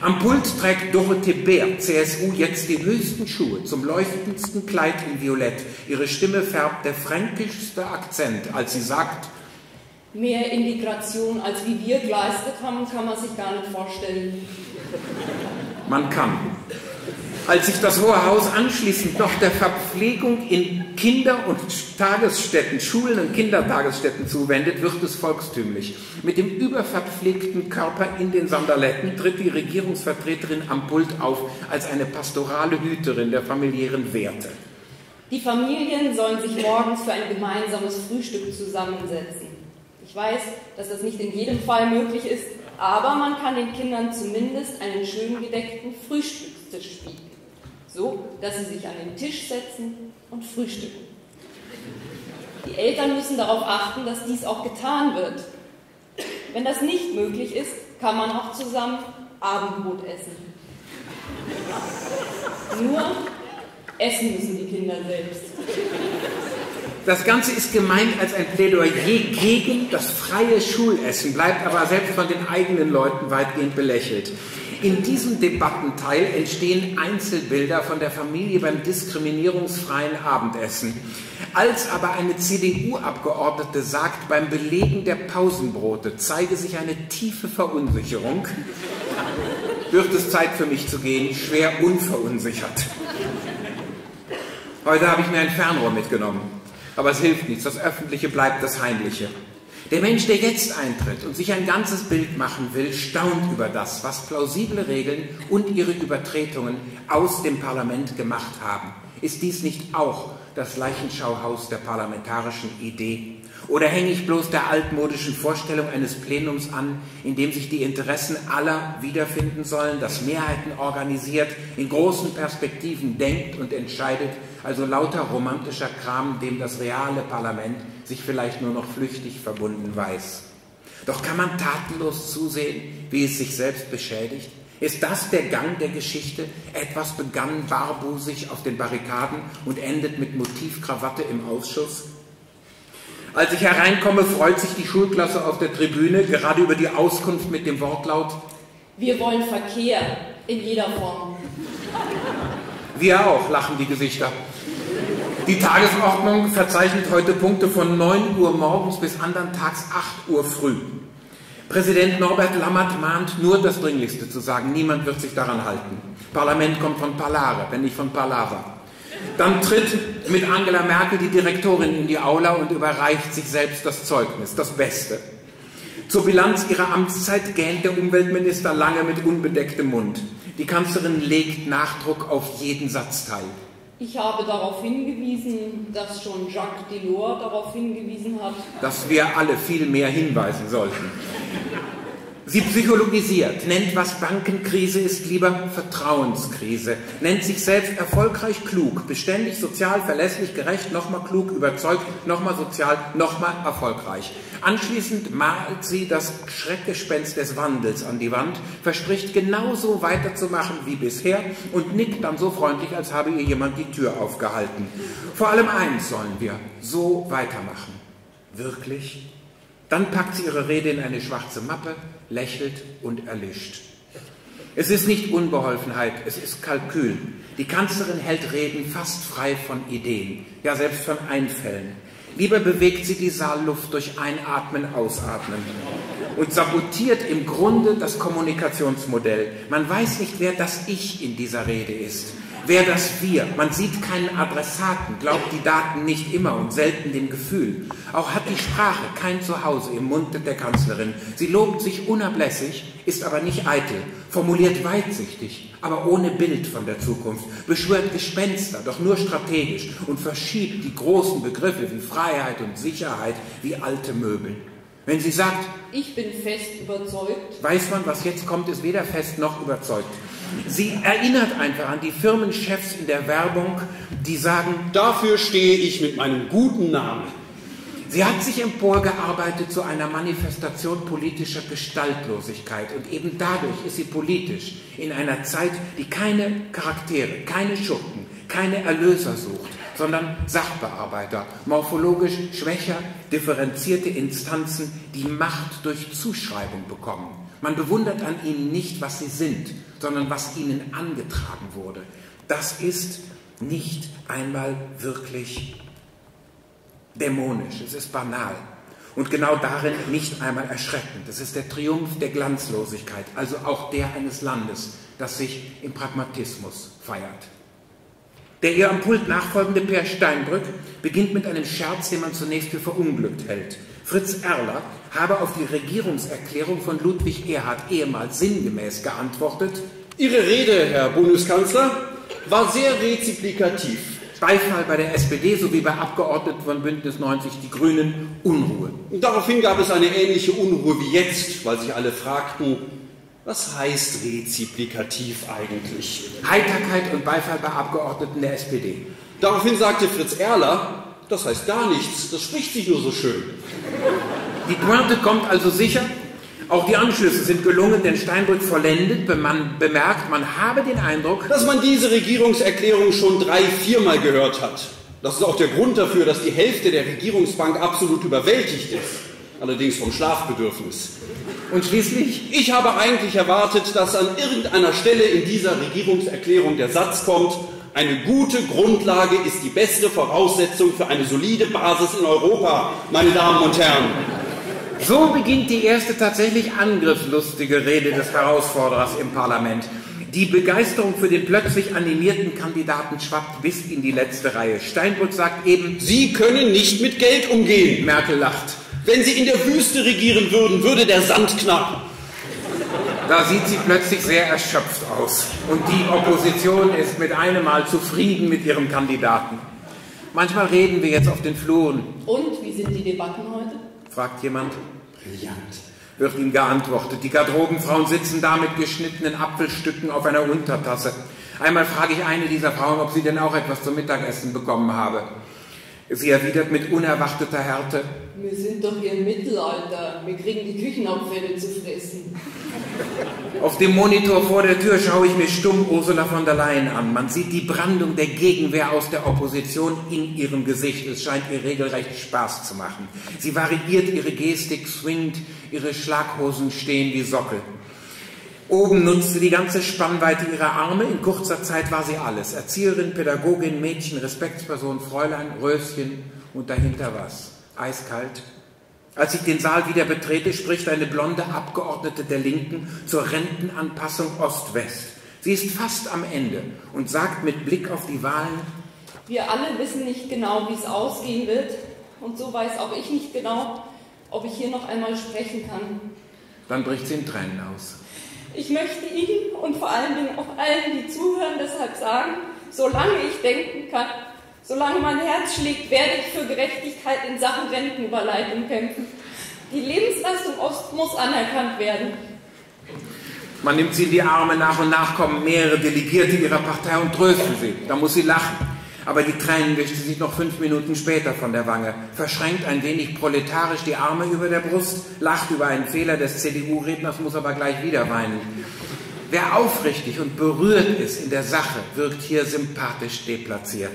Speaker 1: Am Pult trägt Dorothee Bär, CSU, jetzt die höchsten Schuhe zum leuchtendsten Kleid in Violett. Ihre Stimme färbt der fränkischste Akzent, als sie sagt,
Speaker 2: Mehr Integration, als wie wir geleistet haben, kann man sich gar nicht vorstellen.
Speaker 1: Man kann. Als sich das Hohe Haus anschließend noch der Verpflegung in Kinder- und Tagesstätten, Schulen und Kindertagesstätten zuwendet, wird es volkstümlich. Mit dem überverpflegten Körper in den Sandaletten tritt die Regierungsvertreterin am Pult auf als eine pastorale Hüterin der familiären Werte.
Speaker 2: Die Familien sollen sich morgens für ein gemeinsames Frühstück zusammensetzen. Ich weiß, dass das nicht in jedem Fall möglich ist, aber man kann den Kindern zumindest einen schön gedeckten Frühstückstisch bieten so dass sie sich an den Tisch setzen und frühstücken. Die Eltern müssen darauf achten, dass dies auch getan wird. Wenn das nicht möglich ist, kann man auch zusammen Abendbrot essen. Nur essen müssen die Kinder selbst.
Speaker 1: Das Ganze ist gemeint als ein Plädoyer gegen das freie Schulessen, bleibt aber selbst von den eigenen Leuten weitgehend belächelt. In diesem Debattenteil entstehen Einzelbilder von der Familie beim diskriminierungsfreien Abendessen. Als aber eine CDU-Abgeordnete sagt, beim Belegen der Pausenbrote zeige sich eine tiefe Verunsicherung, wird es Zeit für mich zu gehen, schwer unverunsichert. Heute habe ich mir ein Fernrohr mitgenommen, aber es hilft nichts, das Öffentliche bleibt das Heimliche. Der Mensch, der jetzt eintritt und sich ein ganzes Bild machen will, staunt über das, was plausible Regeln und ihre Übertretungen aus dem Parlament gemacht haben. Ist dies nicht auch das Leichenschauhaus der parlamentarischen Idee? Oder hänge ich bloß der altmodischen Vorstellung eines Plenums an, in dem sich die Interessen aller wiederfinden sollen, das Mehrheiten organisiert, in großen Perspektiven denkt und entscheidet, also lauter romantischer Kram, dem das reale Parlament sich vielleicht nur noch flüchtig verbunden weiß. Doch kann man tatenlos zusehen, wie es sich selbst beschädigt? Ist das der Gang der Geschichte? Etwas begann barbusig auf den Barrikaden und endet mit Motivkrawatte im Ausschuss? Als ich hereinkomme, freut sich die Schulklasse auf der Tribüne gerade über die Auskunft mit dem Wortlaut
Speaker 2: Wir wollen Verkehr in jeder Form.
Speaker 1: Wir auch, lachen die Gesichter. Die Tagesordnung verzeichnet heute Punkte von 9 Uhr morgens bis andern Tags 8 Uhr früh. Präsident Norbert Lammert mahnt nur das Dringlichste zu sagen. Niemand wird sich daran halten. Parlament kommt von Palare, wenn nicht von Palaver. Dann tritt mit Angela Merkel die Direktorin in die Aula und überreicht sich selbst das Zeugnis, das Beste. Zur Bilanz ihrer Amtszeit gähnt der Umweltminister lange mit unbedecktem Mund. Die Kanzlerin legt Nachdruck auf jeden Satzteil.
Speaker 2: Ich habe darauf hingewiesen, dass schon Jacques Delors darauf hingewiesen hat.
Speaker 1: Dass wir alle viel mehr hinweisen sollten. Sie psychologisiert, nennt, was Bankenkrise ist, lieber Vertrauenskrise, nennt sich selbst erfolgreich klug, beständig, sozial, verlässlich, gerecht, nochmal klug, überzeugt, nochmal sozial, nochmal erfolgreich. Anschließend malt sie das Schreckgespenst des Wandels an die Wand, verspricht genauso weiterzumachen wie bisher und nickt dann so freundlich, als habe ihr jemand die Tür aufgehalten. Vor allem eins sollen wir, so weitermachen. Wirklich? Dann packt sie ihre Rede in eine schwarze Mappe, lächelt und erlischt. Es ist nicht Unbeholfenheit, es ist Kalkül. Die Kanzlerin hält Reden fast frei von Ideen, ja selbst von Einfällen. Lieber bewegt sie die Saalluft durch Einatmen, Ausatmen und sabotiert im Grunde das Kommunikationsmodell. Man weiß nicht, wer das Ich in dieser Rede ist. Wer das Wir? Man sieht keinen Adressaten, glaubt die Daten nicht immer und selten dem Gefühl. Auch hat die Sprache kein Zuhause im Munde der Kanzlerin. Sie lobt sich unablässig, ist aber nicht eitel, formuliert weitsichtig, aber ohne Bild von der Zukunft, beschwört Gespenster, doch nur strategisch und verschiebt die großen Begriffe wie Freiheit und Sicherheit wie alte Möbel. Wenn sie sagt,
Speaker 2: ich bin fest überzeugt,
Speaker 1: weiß man, was jetzt kommt, ist weder fest noch überzeugt. Sie erinnert einfach an die Firmenchefs in der Werbung, die sagen,
Speaker 3: dafür stehe ich mit meinem guten Namen.
Speaker 1: Sie hat sich emporgearbeitet zu einer Manifestation politischer Gestaltlosigkeit und eben dadurch ist sie politisch in einer Zeit, die keine Charaktere, keine Schurken, keine Erlöser sucht, sondern Sachbearbeiter, morphologisch schwächer, differenzierte Instanzen, die Macht durch Zuschreibung bekommen. Man bewundert an ihnen nicht, was sie sind, sondern was ihnen angetragen wurde. Das ist nicht einmal wirklich dämonisch, es ist banal. Und genau darin nicht einmal erschreckend. Das ist der Triumph der Glanzlosigkeit, also auch der eines Landes, das sich im Pragmatismus feiert. Der ihr am Pult nachfolgende Per Steinbrück beginnt mit einem Scherz, den man zunächst für verunglückt hält. Fritz Erler habe auf die Regierungserklärung von Ludwig Erhard ehemals sinngemäß geantwortet,
Speaker 3: Ihre Rede, Herr Bundeskanzler, war sehr reziplikativ.
Speaker 1: Beifall bei der SPD sowie bei Abgeordneten von Bündnis 90 Die Grünen Unruhe.
Speaker 3: daraufhin gab es eine ähnliche Unruhe wie jetzt, weil sich alle fragten, was heißt reziplikativ eigentlich?
Speaker 1: Heiterkeit und Beifall bei Abgeordneten der SPD.
Speaker 3: Daraufhin sagte Fritz Erler, das heißt gar nichts, das spricht sich nur so schön.
Speaker 1: Die Pointe kommt also sicher. Auch die Anschlüsse sind gelungen, denn Steinbrück vollendet man bemerkt, man habe den Eindruck,
Speaker 3: dass man diese Regierungserklärung schon drei, viermal gehört hat. Das ist auch der Grund dafür, dass die Hälfte der Regierungsbank absolut überwältigt ist. Allerdings vom Schlafbedürfnis.
Speaker 1: Und schließlich?
Speaker 3: Ich habe eigentlich erwartet, dass an irgendeiner Stelle in dieser Regierungserklärung der Satz kommt, eine gute Grundlage ist die beste Voraussetzung für eine solide Basis in Europa, meine Damen und Herren.
Speaker 1: So beginnt die erste tatsächlich angriffslustige Rede des Herausforderers im Parlament. Die Begeisterung für den plötzlich animierten Kandidaten schwappt bis in die letzte Reihe. Steinbrück sagt eben,
Speaker 3: Sie können nicht mit Geld umgehen.
Speaker 1: Merkel lacht.
Speaker 3: Wenn Sie in der Wüste regieren würden, würde der Sand knapp.
Speaker 1: Da sieht sie plötzlich sehr erschöpft aus. Und die Opposition ist mit einem Mal zufrieden mit ihrem Kandidaten. Manchmal reden wir jetzt auf den Fluren.
Speaker 2: Und wie sind die Debatten heute?
Speaker 1: fragt jemand. Brillant, wird ihm geantwortet. Die Garderobenfrauen sitzen da mit geschnittenen Apfelstücken auf einer Untertasse. Einmal frage ich eine dieser Frauen, ob sie denn auch etwas zum Mittagessen bekommen habe. Sie erwidert mit unerwarteter Härte.
Speaker 2: Wir sind doch hier im Mittelalter. Wir kriegen die Küchenabfälle zu fressen.
Speaker 1: Auf dem Monitor vor der Tür schaue ich mir stumm Ursula von der Leyen an. Man sieht die Brandung der Gegenwehr aus der Opposition in ihrem Gesicht. Es scheint ihr regelrecht Spaß zu machen. Sie variiert ihre Gestik, swingt, ihre Schlaghosen stehen wie Sockel. Oben nutzt sie die ganze Spannweite ihrer Arme. In kurzer Zeit war sie alles. Erzieherin, Pädagogin, Mädchen, Respektsperson, Fräulein, Röschen und dahinter was? Eiskalt. Als ich den Saal wieder betrete, spricht eine blonde Abgeordnete der Linken zur Rentenanpassung Ost-West. Sie ist fast am Ende und sagt mit Blick auf die Wahlen,
Speaker 2: wir alle wissen nicht genau, wie es ausgehen wird. Und so weiß auch ich nicht genau, ob ich hier noch einmal sprechen kann.
Speaker 1: Dann bricht sie in Tränen aus.
Speaker 2: Ich möchte Ihnen und vor allen Dingen auch allen, die zuhören, deshalb sagen, solange ich denken kann, solange mein Herz schlägt, werde ich für Gerechtigkeit in Sachen Rentenüberleitung kämpfen. Die Lebensleistung Ost muss anerkannt werden.
Speaker 1: Man nimmt sie in die Arme, nach und nach kommen mehrere Delegierte ihrer Partei und trösten sie. Da muss sie lachen. Aber die Tränen wischt sie sich noch fünf Minuten später von der Wange, verschränkt ein wenig proletarisch die Arme über der Brust, lacht über einen Fehler des CDU-Redners, muss aber gleich wieder weinen. Wer aufrichtig und berührt ist in der Sache, wirkt hier sympathisch deplatziert.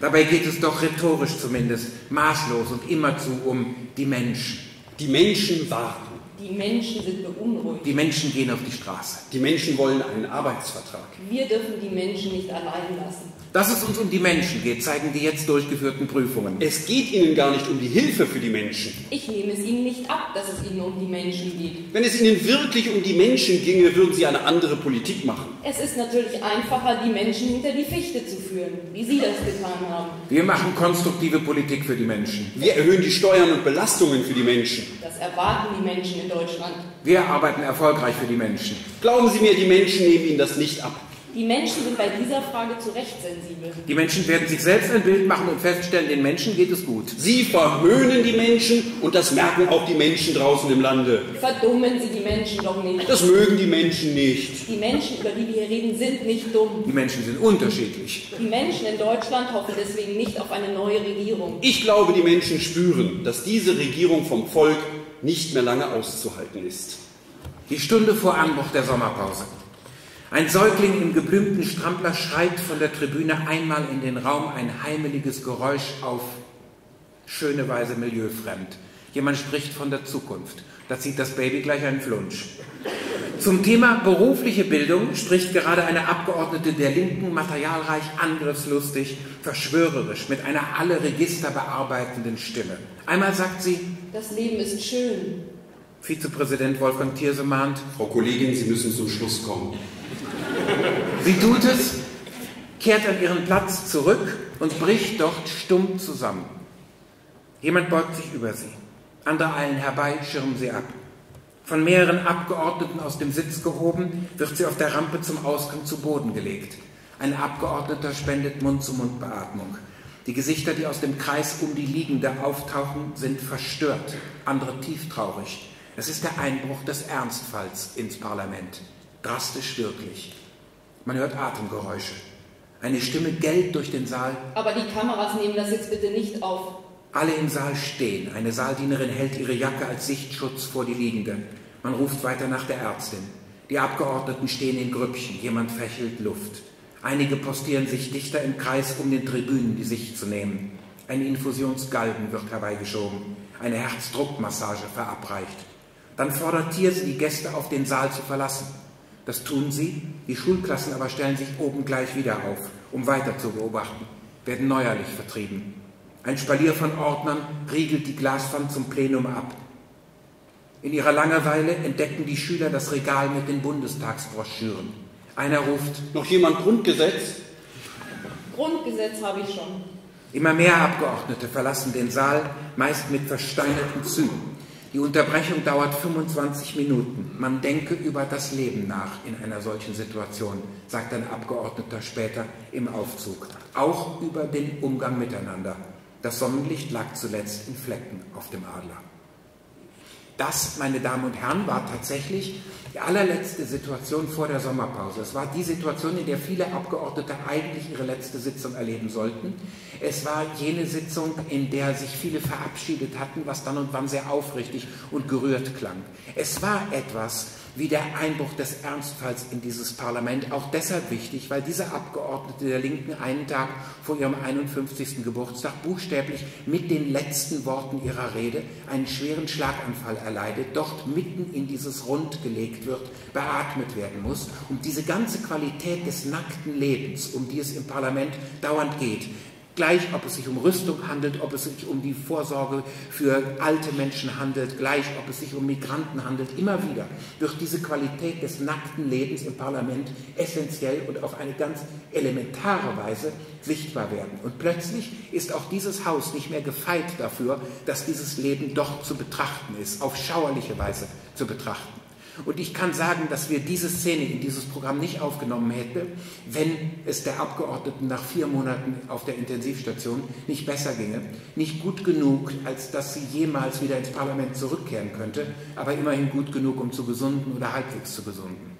Speaker 1: Dabei geht es doch rhetorisch zumindest maßlos und immerzu um die Menschen.
Speaker 3: Die Menschen warten.
Speaker 2: Die Menschen sind beunruhigt.
Speaker 1: Die Menschen gehen auf die Straße.
Speaker 3: Die Menschen wollen einen Arbeitsvertrag.
Speaker 2: Wir dürfen die Menschen nicht allein lassen.
Speaker 1: Dass es uns um die Menschen geht, zeigen die jetzt durchgeführten Prüfungen.
Speaker 3: Es geht ihnen gar nicht um die Hilfe für die Menschen.
Speaker 2: Ich nehme es ihnen nicht ab, dass es ihnen um die Menschen geht.
Speaker 3: Wenn es ihnen wirklich um die Menschen ginge, würden sie eine andere Politik machen.
Speaker 2: Es ist natürlich einfacher, die Menschen hinter die Fichte zu führen, wie Sie das getan haben.
Speaker 1: Wir machen konstruktive Politik für die Menschen.
Speaker 3: Wir erhöhen die Steuern und Belastungen für die Menschen.
Speaker 2: Das erwarten die Menschen in Deutschland.
Speaker 1: Wir arbeiten erfolgreich für die Menschen.
Speaker 3: Glauben Sie mir, die Menschen nehmen Ihnen das nicht ab.
Speaker 2: Die Menschen sind bei dieser Frage zu Recht sensibel.
Speaker 1: Die Menschen werden sich selbst ein Bild machen und feststellen, den Menschen geht es gut.
Speaker 3: Sie verhöhnen die Menschen und das merken auch die Menschen draußen im Lande.
Speaker 2: Verdummen Sie die Menschen doch nicht.
Speaker 3: Das mögen die Menschen nicht.
Speaker 2: Die Menschen, über die wir hier reden, sind nicht dumm.
Speaker 1: Die Menschen sind unterschiedlich.
Speaker 2: Die Menschen in Deutschland hoffen deswegen nicht auf eine neue Regierung.
Speaker 3: Ich glaube, die Menschen spüren, dass diese Regierung vom Volk nicht mehr lange auszuhalten ist.
Speaker 1: Die Stunde vor Anbruch der Sommerpause. Ein Säugling im geblümten Strampler schreit von der Tribüne einmal in den Raum ein heimeliges Geräusch auf, schöne Weise milieufremd. Jemand spricht von der Zukunft. Da zieht das Baby gleich einen Flunsch. Zum Thema berufliche Bildung spricht gerade eine Abgeordnete der Linken materialreich, angriffslustig, verschwörerisch, mit einer alle Register bearbeitenden Stimme. Einmal sagt sie,
Speaker 2: Das Leben ist schön.
Speaker 1: Vizepräsident Wolfgang Thierse mahnt,
Speaker 3: Frau Kollegin, Sie müssen zum Schluss kommen.
Speaker 1: Sie tut es, kehrt an ihren Platz zurück und bricht dort stumm zusammen. Jemand beugt sich über sie. Andere eilen herbei, schirmen sie ab. Von mehreren Abgeordneten aus dem Sitz gehoben, wird sie auf der Rampe zum Ausgang zu Boden gelegt. Ein Abgeordneter spendet Mund-zu-Mund-Beatmung. Die Gesichter, die aus dem Kreis um die Liegende auftauchen, sind verstört, andere tieftraurig. Es ist der Einbruch des Ernstfalls ins Parlament. Drastisch wirklich. Man hört Atemgeräusche. Eine Stimme gellt durch den Saal.
Speaker 2: Aber die Kameras nehmen das jetzt bitte nicht auf.
Speaker 1: Alle im Saal stehen. Eine Saaldienerin hält ihre Jacke als Sichtschutz vor die Liegende. Man ruft weiter nach der Ärztin. Die Abgeordneten stehen in Grüppchen. Jemand fächelt Luft. Einige postieren sich dichter im Kreis, um den Tribünen die Sicht zu nehmen. Ein Infusionsgalgen wird herbeigeschoben. Eine Herzdruckmassage verabreicht. Dann fordert Thierse die Gäste auf, den Saal zu verlassen. Das tun sie, die Schulklassen aber stellen sich oben gleich wieder auf, um weiter zu beobachten, werden neuerlich vertrieben. Ein Spalier von Ordnern riegelt die Glaswand zum Plenum ab. In ihrer Langeweile entdecken die Schüler das Regal mit den Bundestagsbroschüren. Einer ruft,
Speaker 3: Noch jemand Grundgesetz?
Speaker 2: Grundgesetz habe ich schon.
Speaker 1: immer mehr Abgeordnete verlassen den Saal, meist mit versteinerten Zügen. Die Unterbrechung dauert 25 Minuten. Man denke über das Leben nach in einer solchen Situation, sagt ein Abgeordneter später im Aufzug. Auch über den Umgang miteinander. Das Sonnenlicht lag zuletzt in Flecken auf dem Adler. Das, meine Damen und Herren, war tatsächlich die allerletzte Situation vor der Sommerpause. Es war die Situation, in der viele Abgeordnete eigentlich ihre letzte Sitzung erleben sollten. Es war jene Sitzung, in der sich viele verabschiedet hatten, was dann und wann sehr aufrichtig und gerührt klang. Es war etwas wie der Einbruch des Ernstfalls in dieses Parlament, auch deshalb wichtig, weil diese Abgeordnete der Linken einen Tag vor ihrem 51. Geburtstag buchstäblich mit den letzten Worten ihrer Rede einen schweren Schlaganfall erleidet, dort mitten in dieses Rund gelegt wird, beatmet werden muss und diese ganze Qualität des nackten Lebens, um die es im Parlament dauernd geht, Gleich, ob es sich um Rüstung handelt, ob es sich um die Vorsorge für alte Menschen handelt, gleich, ob es sich um Migranten handelt, immer wieder wird diese Qualität des nackten Lebens im Parlament essentiell und auf eine ganz elementare Weise sichtbar werden. Und plötzlich ist auch dieses Haus nicht mehr gefeit dafür, dass dieses Leben doch zu betrachten ist, auf schauerliche Weise zu betrachten. Und ich kann sagen, dass wir diese Szene in dieses Programm nicht aufgenommen hätten, wenn es der Abgeordneten nach vier Monaten auf der Intensivstation nicht besser ginge. Nicht gut genug, als dass sie jemals wieder ins Parlament zurückkehren könnte, aber immerhin gut genug, um zu gesunden oder halbwegs zu gesunden.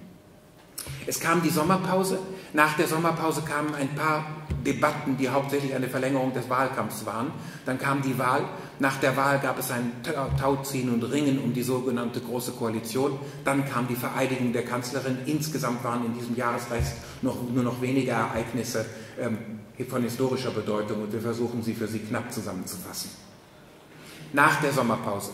Speaker 1: Es kam die Sommerpause. Nach der Sommerpause kamen ein paar Debatten, die hauptsächlich eine Verlängerung des Wahlkampfs waren. Dann kam die Wahl. Nach der Wahl gab es ein Tauziehen und Ringen um die sogenannte Große Koalition. Dann kam die Vereidigung der Kanzlerin. Insgesamt waren in diesem Jahresrest noch, nur noch wenige Ereignisse ähm, von historischer Bedeutung und wir versuchen sie für Sie knapp zusammenzufassen. Nach der Sommerpause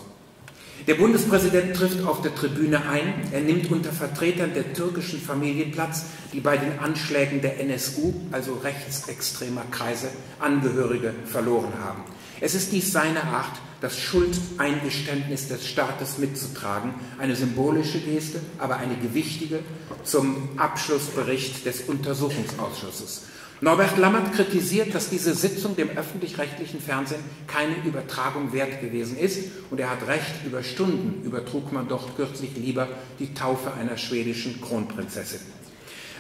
Speaker 1: der Bundespräsident trifft auf der Tribüne ein. Er nimmt unter Vertretern der türkischen Familien Platz, die bei den Anschlägen der NSU, also rechtsextremer Kreise, Angehörige verloren haben. Es ist dies seine Art, das Schuldeingeständnis des Staates mitzutragen, eine symbolische Geste, aber eine gewichtige zum Abschlussbericht des Untersuchungsausschusses. Norbert Lammert kritisiert, dass diese Sitzung dem öffentlich-rechtlichen Fernsehen keine Übertragung wert gewesen ist. Und er hat recht, über Stunden übertrug man doch kürzlich lieber die Taufe einer schwedischen Kronprinzessin.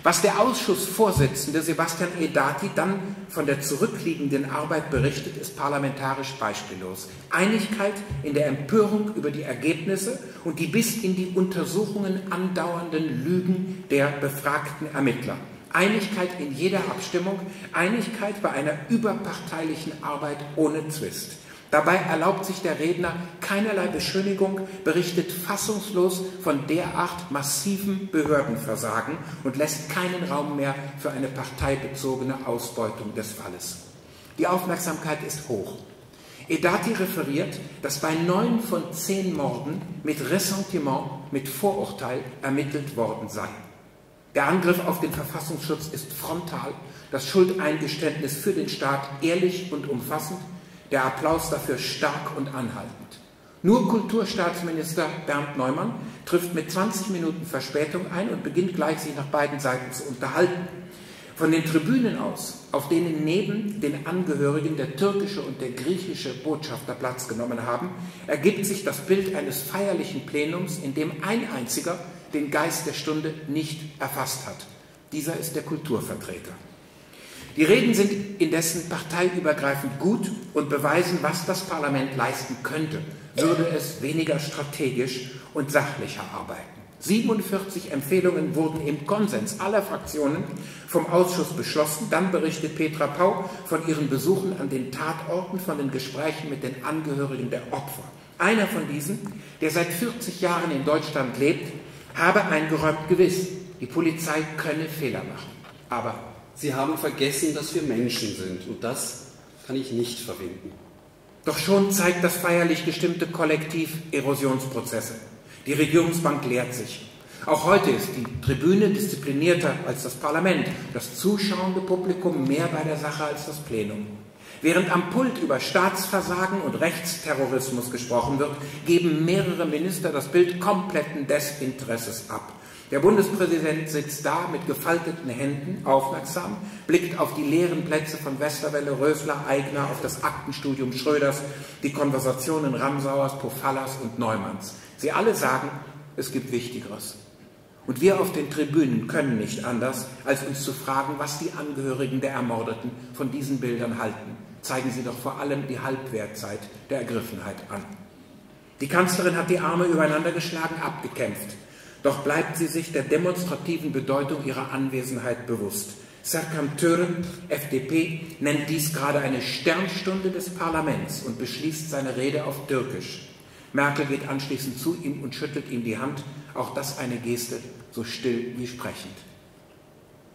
Speaker 1: Was der Ausschussvorsitzende Sebastian Edati dann von der zurückliegenden Arbeit berichtet, ist parlamentarisch beispiellos. Einigkeit in der Empörung über die Ergebnisse und die bis in die Untersuchungen andauernden Lügen der befragten Ermittler. Einigkeit in jeder Abstimmung, Einigkeit bei einer überparteilichen Arbeit ohne Zwist. Dabei erlaubt sich der Redner keinerlei Beschönigung, berichtet fassungslos von derart massiven Behördenversagen und lässt keinen Raum mehr für eine parteibezogene Ausbeutung des Falles. Die Aufmerksamkeit ist hoch. Edati referiert, dass bei neun von zehn Morden mit Ressentiment, mit Vorurteil ermittelt worden sei. Der Angriff auf den Verfassungsschutz ist frontal, das Schuldeingeständnis für den Staat ehrlich und umfassend, der Applaus dafür stark und anhaltend. Nur Kulturstaatsminister Bernd Neumann trifft mit 20 Minuten Verspätung ein und beginnt gleich, sich nach beiden Seiten zu unterhalten. Von den Tribünen aus, auf denen neben den Angehörigen der türkische und der griechische Botschafter Platz genommen haben, ergibt sich das Bild eines feierlichen Plenums, in dem ein einziger den Geist der Stunde nicht erfasst hat. Dieser ist der Kulturvertreter. Die Reden sind indessen parteiübergreifend gut und beweisen, was das Parlament leisten könnte, würde es weniger strategisch und sachlicher arbeiten. 47 Empfehlungen wurden im Konsens aller Fraktionen vom Ausschuss beschlossen. Dann berichtet Petra Pau von ihren Besuchen an den Tatorten, von den Gesprächen mit den Angehörigen der Opfer. Einer von diesen, der seit 40 Jahren in Deutschland lebt, habe eingeräumt gewiss, die Polizei könne Fehler machen. Aber
Speaker 3: Sie haben vergessen, dass wir Menschen sind und das kann ich nicht verwinden.
Speaker 1: Doch schon zeigt das feierlich gestimmte Kollektiv Erosionsprozesse. Die Regierungsbank lehrt sich. Auch heute ist die Tribüne disziplinierter als das Parlament, das zuschauende Publikum mehr bei der Sache als das Plenum. Während am Pult über Staatsversagen und Rechtsterrorismus gesprochen wird, geben mehrere Minister das Bild kompletten Desinteresses ab. Der Bundespräsident sitzt da mit gefalteten Händen, aufmerksam, blickt auf die leeren Plätze von Westerwelle, Rösler, Eigner, auf das Aktenstudium Schröders, die Konversationen Ramsauers, Pofallas und Neumanns. Sie alle sagen, es gibt Wichtigeres. Und wir auf den Tribünen können nicht anders, als uns zu fragen, was die Angehörigen der Ermordeten von diesen Bildern halten zeigen sie doch vor allem die Halbwertzeit der Ergriffenheit an. Die Kanzlerin hat die Arme übereinander geschlagen, abgekämpft. Doch bleibt sie sich der demonstrativen Bedeutung ihrer Anwesenheit bewusst. Serkan Tören, FDP, nennt dies gerade eine Sternstunde des Parlaments und beschließt seine Rede auf Türkisch. Merkel geht anschließend zu ihm und schüttelt ihm die Hand, auch das eine Geste, so still wie sprechend.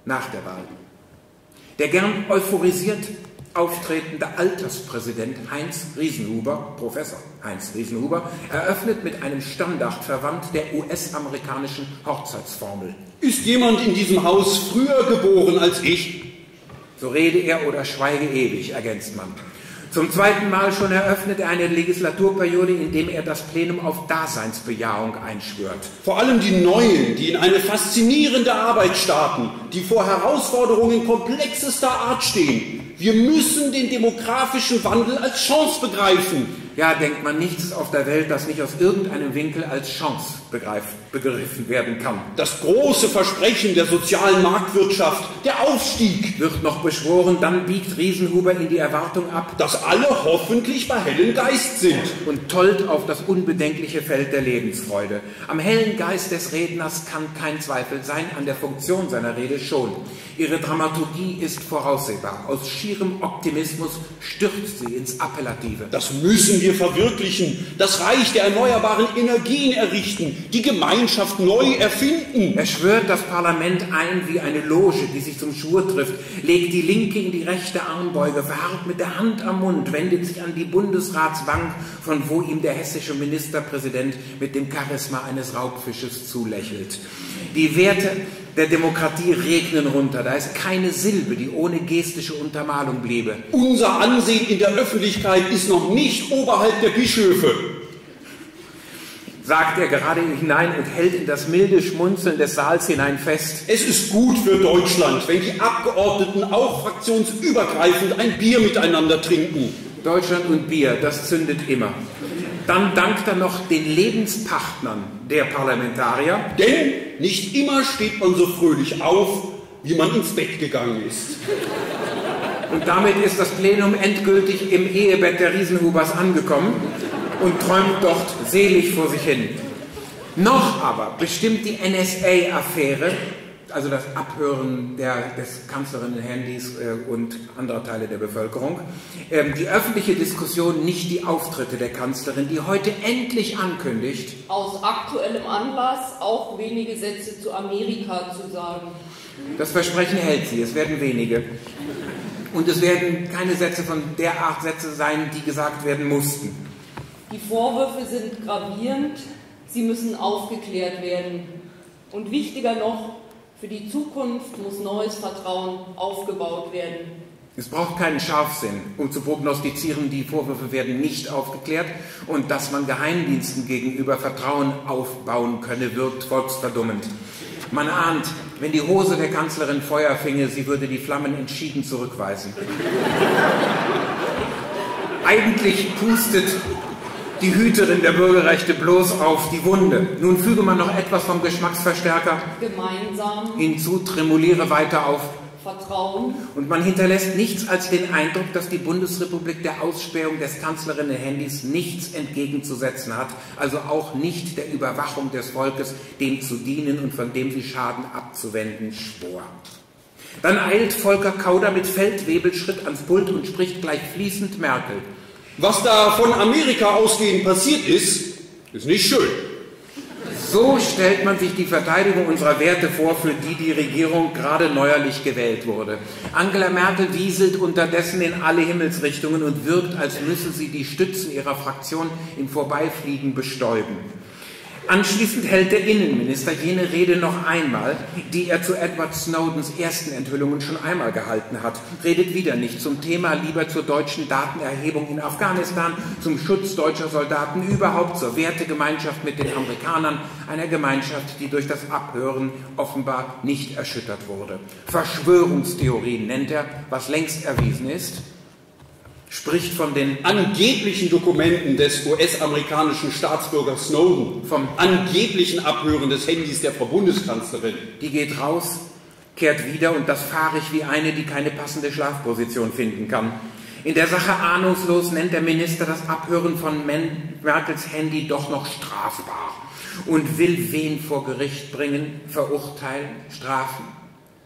Speaker 1: Nach der Wahl. Der gern euphorisiert auftretende Alterspräsident Heinz Riesenhuber, Professor Heinz Riesenhuber, eröffnet mit einem verwandt der US-amerikanischen Hochzeitsformel.
Speaker 3: Ist jemand in diesem Haus früher geboren als ich?
Speaker 1: So rede er oder schweige ewig, ergänzt man. Zum zweiten Mal schon eröffnet er eine Legislaturperiode, indem er das Plenum auf Daseinsbejahung einschwört.
Speaker 3: Vor allem die Neuen, die in eine faszinierende Arbeit starten, die vor Herausforderungen komplexester Art stehen. Wir müssen den demografischen Wandel als Chance begreifen.
Speaker 1: Ja, denkt man nichts auf der Welt, das nicht aus irgendeinem Winkel als Chance begriffen werden kann.
Speaker 3: Das große Versprechen der sozialen Marktwirtschaft, der Aufstieg,
Speaker 1: Wird noch beschworen, dann biegt Riesenhuber in die Erwartung ab
Speaker 3: dass alle hoffentlich bei hellem Geist sind.
Speaker 1: und tollt auf das unbedenkliche Feld der Lebensfreude. Am hellen Geist des Redners kann kein Zweifel sein, an der Funktion seiner Rede schon. Ihre Dramaturgie ist voraussehbar. Aus schierem Optimismus stürzt sie ins Appellative.
Speaker 3: Das müssen wir verwirklichen, das Reich der erneuerbaren Energien errichten, die Gemeinschaft neu erfinden.
Speaker 1: Er schwört das Parlament ein wie eine Loge, die sich zum Schwur trifft, legt die linke in die rechte Armbeuge, verharrt mit der Hand am Mund, wendet sich an die Bundesratsbank, von wo ihm der hessische Ministerpräsident mit dem Charisma eines Raubfisches zulächelt. Die Werte der Demokratie regnen runter. Da ist keine Silbe, die ohne gestische Untermalung bliebe.
Speaker 3: Unser Ansehen in der Öffentlichkeit ist noch nicht oberhalb der Bischöfe.
Speaker 1: sagt er gerade hinein und hält in das milde Schmunzeln des Saals hinein fest.
Speaker 3: Es ist gut für Deutschland, wenn die Abgeordneten auch fraktionsübergreifend ein Bier miteinander trinken.
Speaker 1: Deutschland und Bier, das zündet immer. Dann dankt er noch den Lebenspartnern der Parlamentarier,
Speaker 3: Denn nicht immer steht man so fröhlich auf, wie man ins Bett gegangen ist.
Speaker 1: Und damit ist das Plenum endgültig im Ehebett der Riesenhubers angekommen und träumt dort selig vor sich hin. Noch aber bestimmt die NSA-Affäre, also das Abhören der, des Kanzlerinnen-Handys äh, und anderer Teile der Bevölkerung, ähm, die öffentliche Diskussion, nicht die Auftritte der Kanzlerin, die heute endlich ankündigt,
Speaker 2: Aus aktuellem Anlass auch wenige Sätze zu Amerika zu sagen.
Speaker 1: Das Versprechen hält sie, es werden wenige. Und es werden keine Sätze von der Art Sätze sein, die gesagt werden mussten.
Speaker 2: Die Vorwürfe sind gravierend, sie müssen aufgeklärt werden. Und wichtiger noch, für die Zukunft muss neues Vertrauen aufgebaut werden.
Speaker 1: Es braucht keinen Scharfsinn, um zu prognostizieren, die Vorwürfe werden nicht aufgeklärt und dass man Geheimdiensten gegenüber Vertrauen aufbauen könne, wirkt volksverdummend. Man ahnt, wenn die Hose der Kanzlerin Feuer finge, sie würde die Flammen entschieden zurückweisen. Eigentlich pustet die Hüterin der Bürgerrechte bloß auf die Wunde. Nun füge man noch etwas vom Geschmacksverstärker
Speaker 2: Gemeinsam
Speaker 1: hinzu, tremuliere weiter auf
Speaker 2: Vertrauen,
Speaker 1: und man hinterlässt nichts als den Eindruck, dass die Bundesrepublik der Ausspähung des Kanzlerinnen-Handys nichts entgegenzusetzen hat, also auch nicht der Überwachung des Volkes, dem zu dienen und von dem sie Schaden abzuwenden schwor. Dann eilt Volker Kauder mit Feldwebelschritt ans Pult und spricht gleich fließend Merkel.
Speaker 3: Was da von Amerika ausgehend passiert ist, ist nicht schön.
Speaker 1: So stellt man sich die Verteidigung unserer Werte vor, für die die Regierung gerade neuerlich gewählt wurde. Angela Merkel wieselt unterdessen in alle Himmelsrichtungen und wirkt, als müsse sie die Stützen ihrer Fraktion im Vorbeifliegen bestäuben. Anschließend hält der Innenminister jene Rede noch einmal, die er zu Edward Snowdens ersten Enthüllungen schon einmal gehalten hat. Redet wieder nicht zum Thema, lieber zur deutschen Datenerhebung in Afghanistan, zum Schutz deutscher Soldaten, überhaupt zur Wertegemeinschaft mit den Amerikanern, einer Gemeinschaft, die durch das Abhören offenbar nicht erschüttert wurde. Verschwörungstheorien nennt er, was längst erwiesen ist, spricht von den
Speaker 3: Angeblichen Dokumenten des US-amerikanischen Staatsbürgers Snowden, vom angeblichen Abhören des Handys der Frau Bundeskanzlerin.
Speaker 1: Die geht raus, kehrt wieder und das fahrig wie eine, die keine passende Schlafposition finden kann. In der Sache ahnungslos nennt der Minister das Abhören von Merkels Handy doch noch strafbar und will wen vor Gericht bringen, verurteilen, strafen.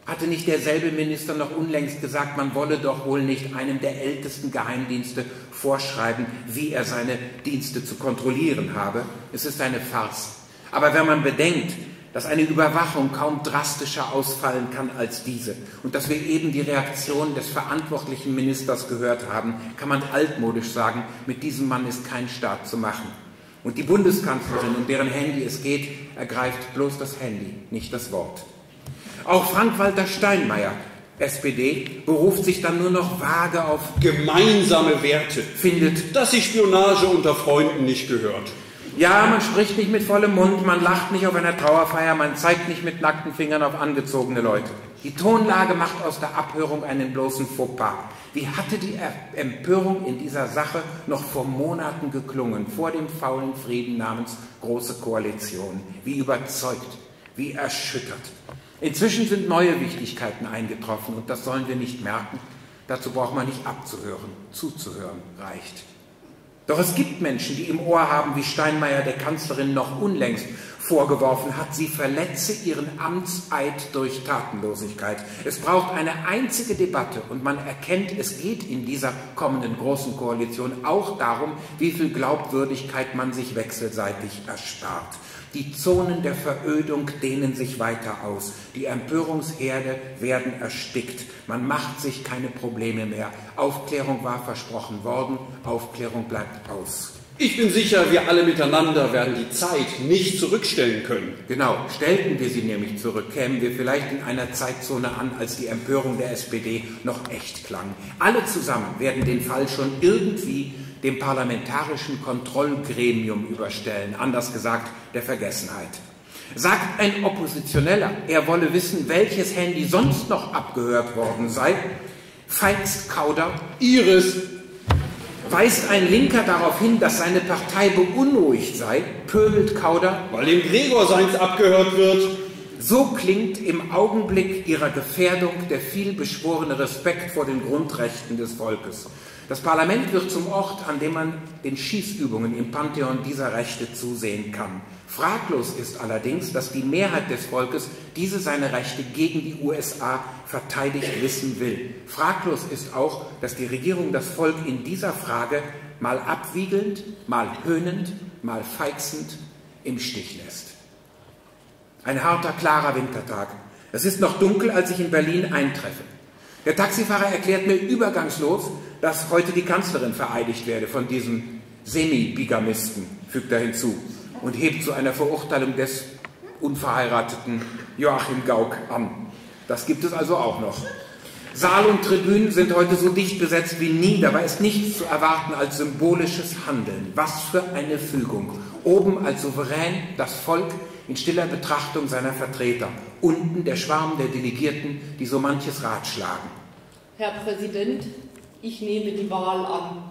Speaker 1: Hatte nicht derselbe Minister noch unlängst gesagt, man wolle doch wohl nicht einem der ältesten Geheimdienste vorschreiben, wie er seine Dienste zu kontrollieren habe? Es ist eine Farce. Aber wenn man bedenkt, dass eine Überwachung kaum drastischer ausfallen kann als diese und dass wir eben die Reaktion des verantwortlichen Ministers gehört haben, kann man altmodisch sagen, mit diesem Mann ist kein Staat zu machen. Und die Bundeskanzlerin, um deren Handy es geht, ergreift bloß das Handy, nicht das Wort. Auch Frank-Walter Steinmeier, SPD, beruft sich dann nur noch vage auf,
Speaker 3: Gemeinsame Werte.
Speaker 1: findet,
Speaker 3: Dass sich Spionage unter Freunden nicht gehört.
Speaker 1: ja, man spricht nicht mit vollem Mund, man lacht nicht auf einer Trauerfeier, man zeigt nicht mit nackten Fingern auf angezogene Leute. Die Tonlage macht aus der Abhörung einen bloßen Fauxpas. Wie hatte die Empörung in dieser Sache noch vor Monaten geklungen, vor dem faulen Frieden namens Große Koalition? Wie überzeugt, wie erschüttert. Inzwischen sind neue Wichtigkeiten eingetroffen und das sollen wir nicht merken. Dazu braucht man nicht abzuhören, zuzuhören reicht. Doch es gibt Menschen, die im Ohr haben, wie Steinmeier der Kanzlerin noch unlängst vorgeworfen hat, sie verletze ihren Amtseid durch Tatenlosigkeit. Es braucht eine einzige Debatte und man erkennt, es geht in dieser kommenden großen Koalition auch darum, wie viel Glaubwürdigkeit man sich wechselseitig erspart. Die Zonen der Verödung dehnen sich weiter aus. Die Empörungsherde werden erstickt. Man macht sich keine Probleme mehr. Aufklärung war versprochen worden, Aufklärung bleibt aus.
Speaker 3: Ich bin sicher, wir alle miteinander werden die Zeit nicht zurückstellen können.
Speaker 1: Genau, stellten wir sie nämlich zurück, kämen wir vielleicht in einer Zeitzone an, als die Empörung der SPD noch echt klang. Alle zusammen werden den Fall schon irgendwie dem parlamentarischen Kontrollgremium überstellen, anders gesagt der Vergessenheit. Sagt ein Oppositioneller, er wolle wissen, welches Handy sonst noch abgehört worden sei, feigst Kauder, Iris, weist ein Linker darauf hin, dass seine Partei beunruhigt sei, pöbelt Kauder,
Speaker 3: weil dem Gregor seins abgehört wird.
Speaker 1: So klingt im Augenblick ihrer Gefährdung der vielbeschworene Respekt vor den Grundrechten des Volkes. Das Parlament wird zum Ort, an dem man den Schießübungen im Pantheon dieser Rechte zusehen kann. Fraglos ist allerdings, dass die Mehrheit des Volkes diese seine Rechte gegen die USA verteidigt wissen will. Fraglos ist auch, dass die Regierung das Volk in dieser Frage mal abwiegelnd, mal höhnend, mal feixend im Stich lässt. Ein harter, klarer Wintertag. Es ist noch dunkel, als ich in Berlin eintreffe. Der Taxifahrer erklärt mir übergangslos, dass heute die Kanzlerin vereidigt werde von diesem Semi-Bigamisten, fügt er hinzu und hebt zu einer Verurteilung des unverheirateten Joachim Gauck an. Das gibt es also auch noch. Saal und Tribünen sind heute so dicht besetzt wie nie. Dabei ist nichts zu erwarten als symbolisches Handeln. Was für eine Fügung. Oben als souverän das Volk in stiller Betrachtung seiner Vertreter. Unten der Schwarm der Delegierten, die so manches ratschlagen.
Speaker 2: Herr Präsident, ich nehme die Wahl an.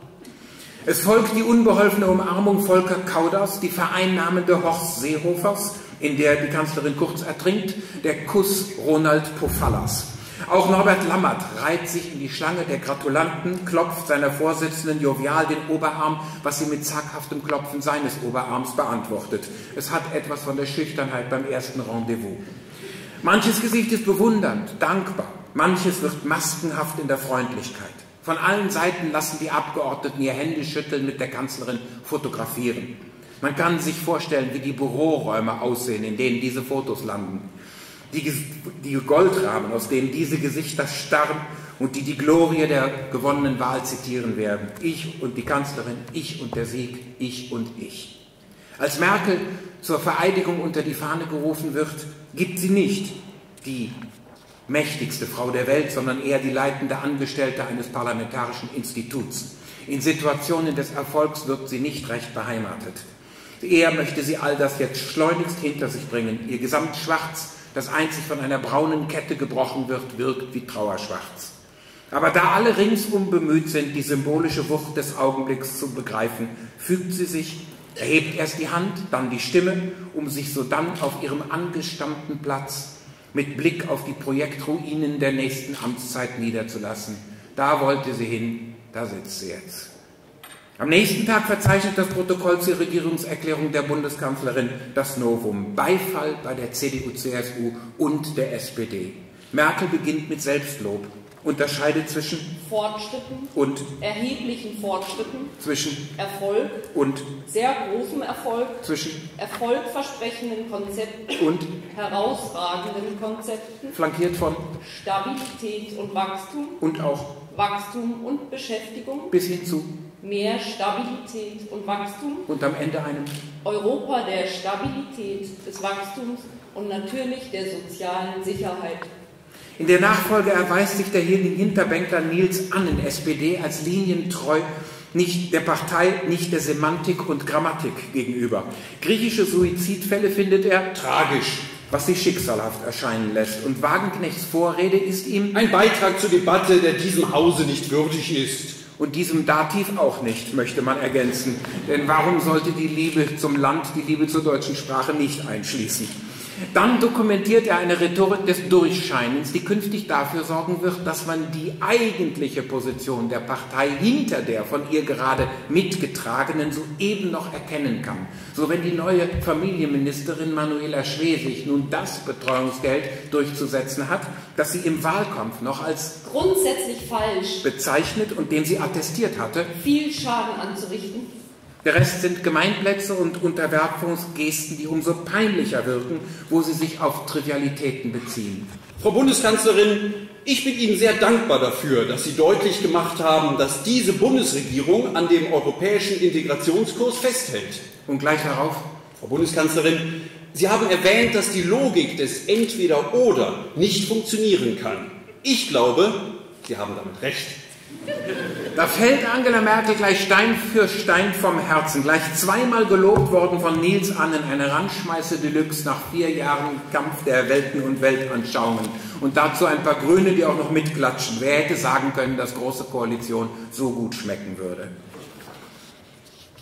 Speaker 1: Es folgt die unbeholfene Umarmung Volker Kauders, die vereinnahmende Horst Seehofers, in der die Kanzlerin kurz ertrinkt, der Kuss Ronald Pofallas. Auch Norbert Lammert reiht sich in die Schlange der Gratulanten, klopft seiner Vorsitzenden jovial den Oberarm, was sie mit zaghaftem Klopfen seines Oberarms beantwortet. Es hat etwas von der Schüchternheit beim ersten Rendezvous. Manches Gesicht ist bewundernd, dankbar, manches wird maskenhaft in der Freundlichkeit. Von allen Seiten lassen die Abgeordneten ihr Händeschütteln mit der Kanzlerin fotografieren. Man kann sich vorstellen, wie die Büroräume aussehen, in denen diese Fotos landen. Die, die Goldrahmen, aus denen diese Gesichter starren und die die Glorie der gewonnenen Wahl zitieren werden. Ich und die Kanzlerin, ich und der Sieg, ich und ich. Als Merkel zur Vereidigung unter die Fahne gerufen wird, gibt sie nicht die mächtigste Frau der Welt, sondern eher die leitende Angestellte eines parlamentarischen Instituts. In Situationen des Erfolgs wird sie nicht recht beheimatet. Eher möchte sie all das jetzt schleunigst hinter sich bringen. Ihr Gesamtschwarz, das einzig von einer braunen Kette gebrochen wird, wirkt wie Trauerschwarz. Aber da alle ringsum bemüht sind, die symbolische Wucht des Augenblicks zu begreifen, fügt sie sich, erhebt erst die Hand, dann die Stimme, um sich sodann auf ihrem angestammten Platz mit Blick auf die Projektruinen der nächsten Amtszeit niederzulassen. Da wollte sie hin, da sitzt sie jetzt. Am nächsten Tag verzeichnet das Protokoll zur Regierungserklärung der Bundeskanzlerin das Novum. Beifall bei der CDU, CSU und der SPD. Merkel beginnt mit Selbstlob unterscheidet zwischen
Speaker 2: Fortschritten
Speaker 1: und
Speaker 2: erheblichen Fortschritten,
Speaker 1: zwischen
Speaker 2: Erfolg
Speaker 1: und
Speaker 2: sehr großem Erfolg,
Speaker 1: zwischen
Speaker 2: erfolgversprechenden Konzepten
Speaker 1: und
Speaker 2: herausragenden Konzepten,
Speaker 1: flankiert von
Speaker 2: Stabilität und Wachstum
Speaker 1: und auch
Speaker 2: Wachstum und Beschäftigung
Speaker 1: bis hin zu
Speaker 2: mehr Stabilität und Wachstum
Speaker 1: und am Ende einem
Speaker 2: Europa der Stabilität, des Wachstums und natürlich der sozialen Sicherheit.
Speaker 1: In der Nachfolge erweist sich der Hinterbänkler Nils Annen, SPD, als linientreu nicht der Partei, nicht der Semantik und Grammatik gegenüber. Griechische Suizidfälle findet er tragisch. was sie schicksalhaft erscheinen lässt. Und Wagenknechts Vorrede ist ihm
Speaker 3: ein Beitrag zur Debatte, der diesem Hause nicht würdig ist.
Speaker 1: Und diesem Dativ auch nicht, möchte man ergänzen. Denn warum sollte die Liebe zum Land die Liebe zur deutschen Sprache nicht einschließen? Dann dokumentiert er eine Rhetorik des Durchscheinens, die künftig dafür sorgen wird, dass man die eigentliche Position der Partei hinter der von ihr gerade mitgetragenen soeben noch erkennen kann. So wenn die neue Familienministerin Manuela Schwesig nun das Betreuungsgeld durchzusetzen hat, das sie im Wahlkampf noch als
Speaker 2: grundsätzlich falsch
Speaker 1: bezeichnet und dem sie attestiert hatte,
Speaker 2: viel Schaden anzurichten
Speaker 1: der Rest sind Gemeinplätze und Unterwerfungsgesten, die umso peinlicher wirken, wo sie sich auf Trivialitäten beziehen.
Speaker 3: Frau Bundeskanzlerin, ich bin Ihnen sehr dankbar dafür, dass Sie deutlich gemacht haben, dass diese Bundesregierung an dem europäischen Integrationskurs festhält.
Speaker 1: Und gleich darauf?
Speaker 3: Frau Bundeskanzlerin, Sie haben erwähnt, dass die Logik des Entweder-Oder nicht funktionieren kann. Ich glaube, Sie haben damit recht.
Speaker 1: Da fällt Angela Merkel gleich Stein für Stein vom Herzen, gleich zweimal gelobt worden von Nils Annen, eine Randschmeiße Deluxe nach vier Jahren Kampf der Welten und Weltanschauungen. Und dazu ein paar Grüne, die auch noch mitklatschen. Wer hätte sagen können, dass große Koalition so gut schmecken würde?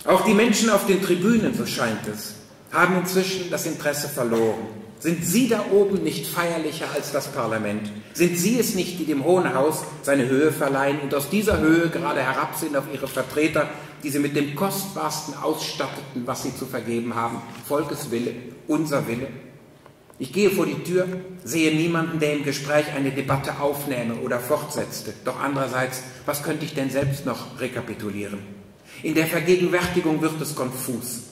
Speaker 1: Auch die Menschen auf den Tribünen, so scheint es, haben inzwischen das Interesse verloren. Sind Sie da oben nicht feierlicher als das Parlament? Sind Sie es nicht, die dem Hohen Haus seine Höhe verleihen und aus dieser Höhe gerade herabsehen auf Ihre Vertreter, die Sie mit dem Kostbarsten ausstatteten, was Sie zu vergeben haben? Volkeswille, unser Wille? Ich gehe vor die Tür, sehe niemanden, der im Gespräch eine Debatte aufnähme oder fortsetzte. Doch andererseits, was könnte ich denn selbst noch rekapitulieren? In der Vergegenwärtigung wird es konfus.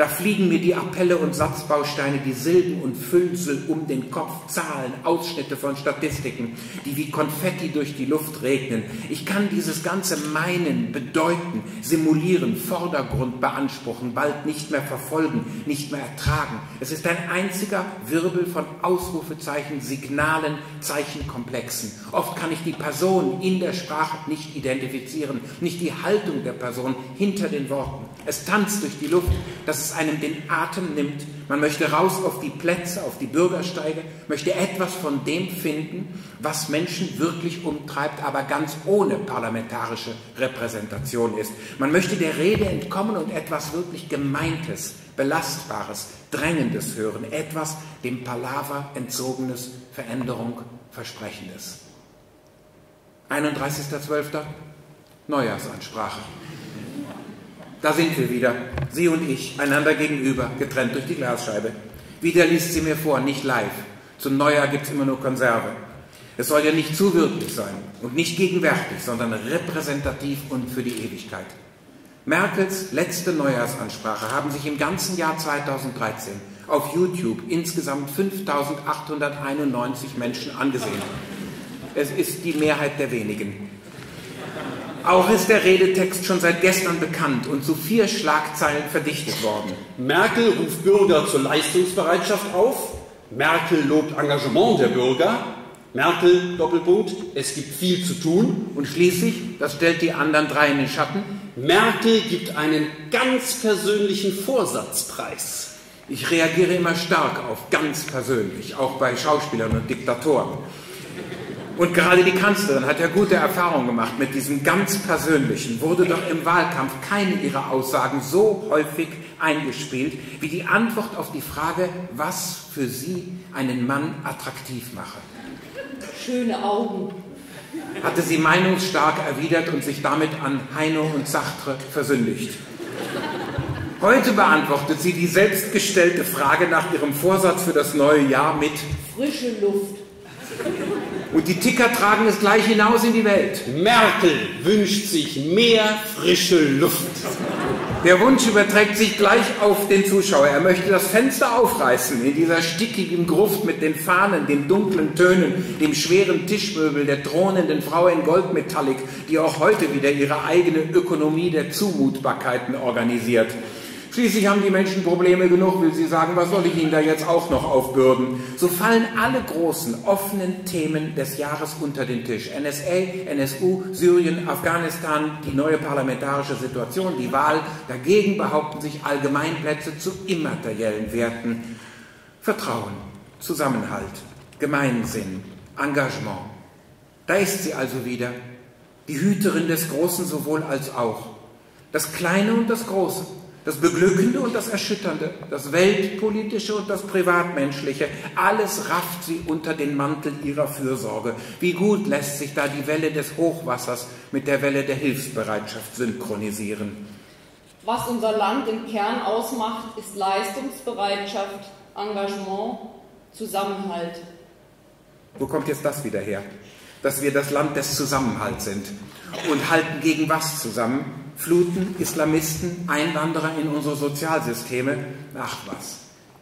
Speaker 1: Da fliegen mir die Appelle und Satzbausteine, die Silben und Füllsel um den Kopf, Zahlen, Ausschnitte von Statistiken, die wie Konfetti durch die Luft regnen. Ich kann dieses ganze Meinen, Bedeuten, Simulieren, Vordergrund beanspruchen, bald nicht mehr verfolgen, nicht mehr ertragen. Es ist ein einziger Wirbel von Ausrufezeichen, Signalen, Zeichenkomplexen. Oft kann ich die Person in der Sprache nicht identifizieren, nicht die Haltung der Person hinter den Worten. Es tanzt durch die Luft, dass es einem den Atem nimmt. Man möchte raus auf die Plätze, auf die Bürgersteige, möchte etwas von dem finden, was Menschen wirklich umtreibt, aber ganz ohne parlamentarische Repräsentation ist. Man möchte der Rede entkommen und etwas wirklich Gemeintes, Belastbares, Drängendes hören, etwas dem Palaver entzogenes, Veränderung versprechendes. 31.12. Neujahrsansprache. Da sind wir wieder, Sie und ich, einander gegenüber, getrennt durch die Glasscheibe. Wieder liest sie mir vor, nicht live. Zum Neujahr gibt es immer nur Konserve. Es soll ja nicht zu wirklich sein und nicht gegenwärtig, sondern repräsentativ und für die Ewigkeit. Merkels letzte Neujahrsansprache haben sich im ganzen Jahr 2013 auf YouTube insgesamt 5891 Menschen angesehen. Es ist die Mehrheit der wenigen. Auch ist der Redetext schon seit gestern bekannt und zu vier Schlagzeilen verdichtet worden.
Speaker 3: Merkel ruft Bürger zur Leistungsbereitschaft auf. Merkel lobt Engagement der Bürger. Merkel, Doppelpunkt, es gibt viel zu tun.
Speaker 1: Und schließlich, das stellt die anderen drei in den Schatten,
Speaker 3: Merkel gibt einen ganz persönlichen Vorsatzpreis.
Speaker 1: Ich reagiere immer stark auf ganz persönlich, auch bei Schauspielern und Diktatoren. Und gerade die Kanzlerin hat ja gute Erfahrungen gemacht mit diesem ganz Persönlichen, wurde doch im Wahlkampf keine ihrer Aussagen so häufig eingespielt wie die Antwort auf die Frage, was für sie einen Mann attraktiv mache.
Speaker 2: Schöne Augen.
Speaker 1: Hatte sie meinungsstark erwidert und sich damit an Heino und Sartre versündigt. Heute beantwortet sie die selbstgestellte Frage nach ihrem Vorsatz für das neue Jahr mit
Speaker 2: Frische Luft.
Speaker 1: Und die Ticker tragen es gleich hinaus in die Welt.
Speaker 3: Merkel wünscht sich mehr frische Luft.
Speaker 1: Der Wunsch überträgt sich gleich auf den Zuschauer. Er möchte das Fenster aufreißen in dieser stickigen Gruft mit den Fahnen, den dunklen Tönen, dem schweren Tischmöbel, der thronenden Frau in Goldmetallic, die auch heute wieder ihre eigene Ökonomie der Zumutbarkeiten organisiert. Schließlich haben die Menschen Probleme genug, will sie sagen, was soll ich ihnen da jetzt auch noch aufbürden? So fallen alle großen, offenen Themen des Jahres unter den Tisch. NSA, NSU, Syrien, Afghanistan, die neue parlamentarische Situation, die Wahl. Dagegen behaupten sich Allgemeinplätze zu immateriellen Werten. Vertrauen. Zusammenhalt, Gemeinsinn, Engagement. Da ist sie also wieder, die Hüterin des Großen sowohl als auch. Das Kleine und das Große, das Beglückende und das Erschütternde, das Weltpolitische und das Privatmenschliche, alles rafft sie unter den Mantel ihrer Fürsorge. Wie gut lässt sich da die Welle des Hochwassers mit der Welle der Hilfsbereitschaft synchronisieren.
Speaker 2: Was unser Land im Kern ausmacht, ist Leistungsbereitschaft, Engagement, Zusammenhalt.
Speaker 1: Wo kommt jetzt das wieder her? Dass wir das Land des Zusammenhalts sind und halten gegen was zusammen? Fluten, Islamisten, Einwanderer in unsere Sozialsysteme? Ach was.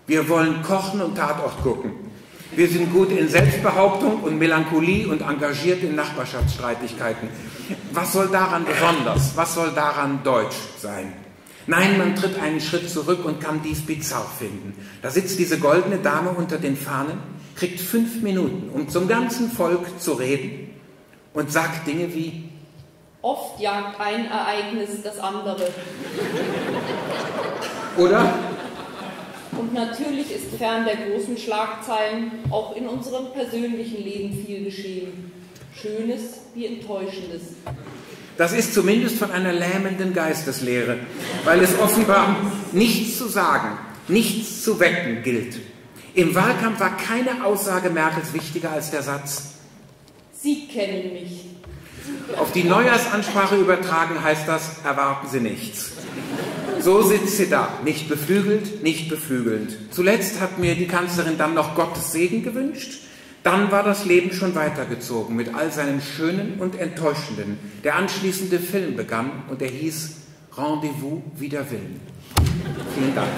Speaker 1: Wir wollen kochen und Tatort gucken. Wir sind gut in Selbstbehauptung und Melancholie und engagiert in Nachbarschaftsstreitigkeiten. Was soll daran besonders? Was soll daran deutsch sein? Nein, man tritt einen Schritt zurück und kann dies bizarr finden. Da sitzt diese goldene Dame unter den Fahnen, kriegt fünf Minuten, um zum ganzen Volk zu reden und sagt Dinge wie,
Speaker 2: Oft jagt ein Ereignis das andere.
Speaker 1: Oder?
Speaker 2: Und natürlich ist fern der großen Schlagzeilen auch in unserem persönlichen Leben viel geschehen. Schönes wie Enttäuschendes.
Speaker 1: Das ist zumindest von einer lähmenden Geisteslehre, weil es offenbar nichts zu sagen, nichts zu wecken gilt. Im Wahlkampf war keine Aussage Merkels wichtiger als der Satz,
Speaker 2: Sie kennen mich.
Speaker 1: Auf die Neujahrsansprache übertragen heißt das, erwarten Sie nichts. So sitzt sie da, nicht beflügelt, nicht beflügelnd. Zuletzt hat mir die Kanzlerin dann noch Gottes Segen gewünscht dann war das Leben schon weitergezogen mit all seinem Schönen und Enttäuschenden. Der anschließende Film begann und er hieß Rendezvous wider Willen. Vielen Dank.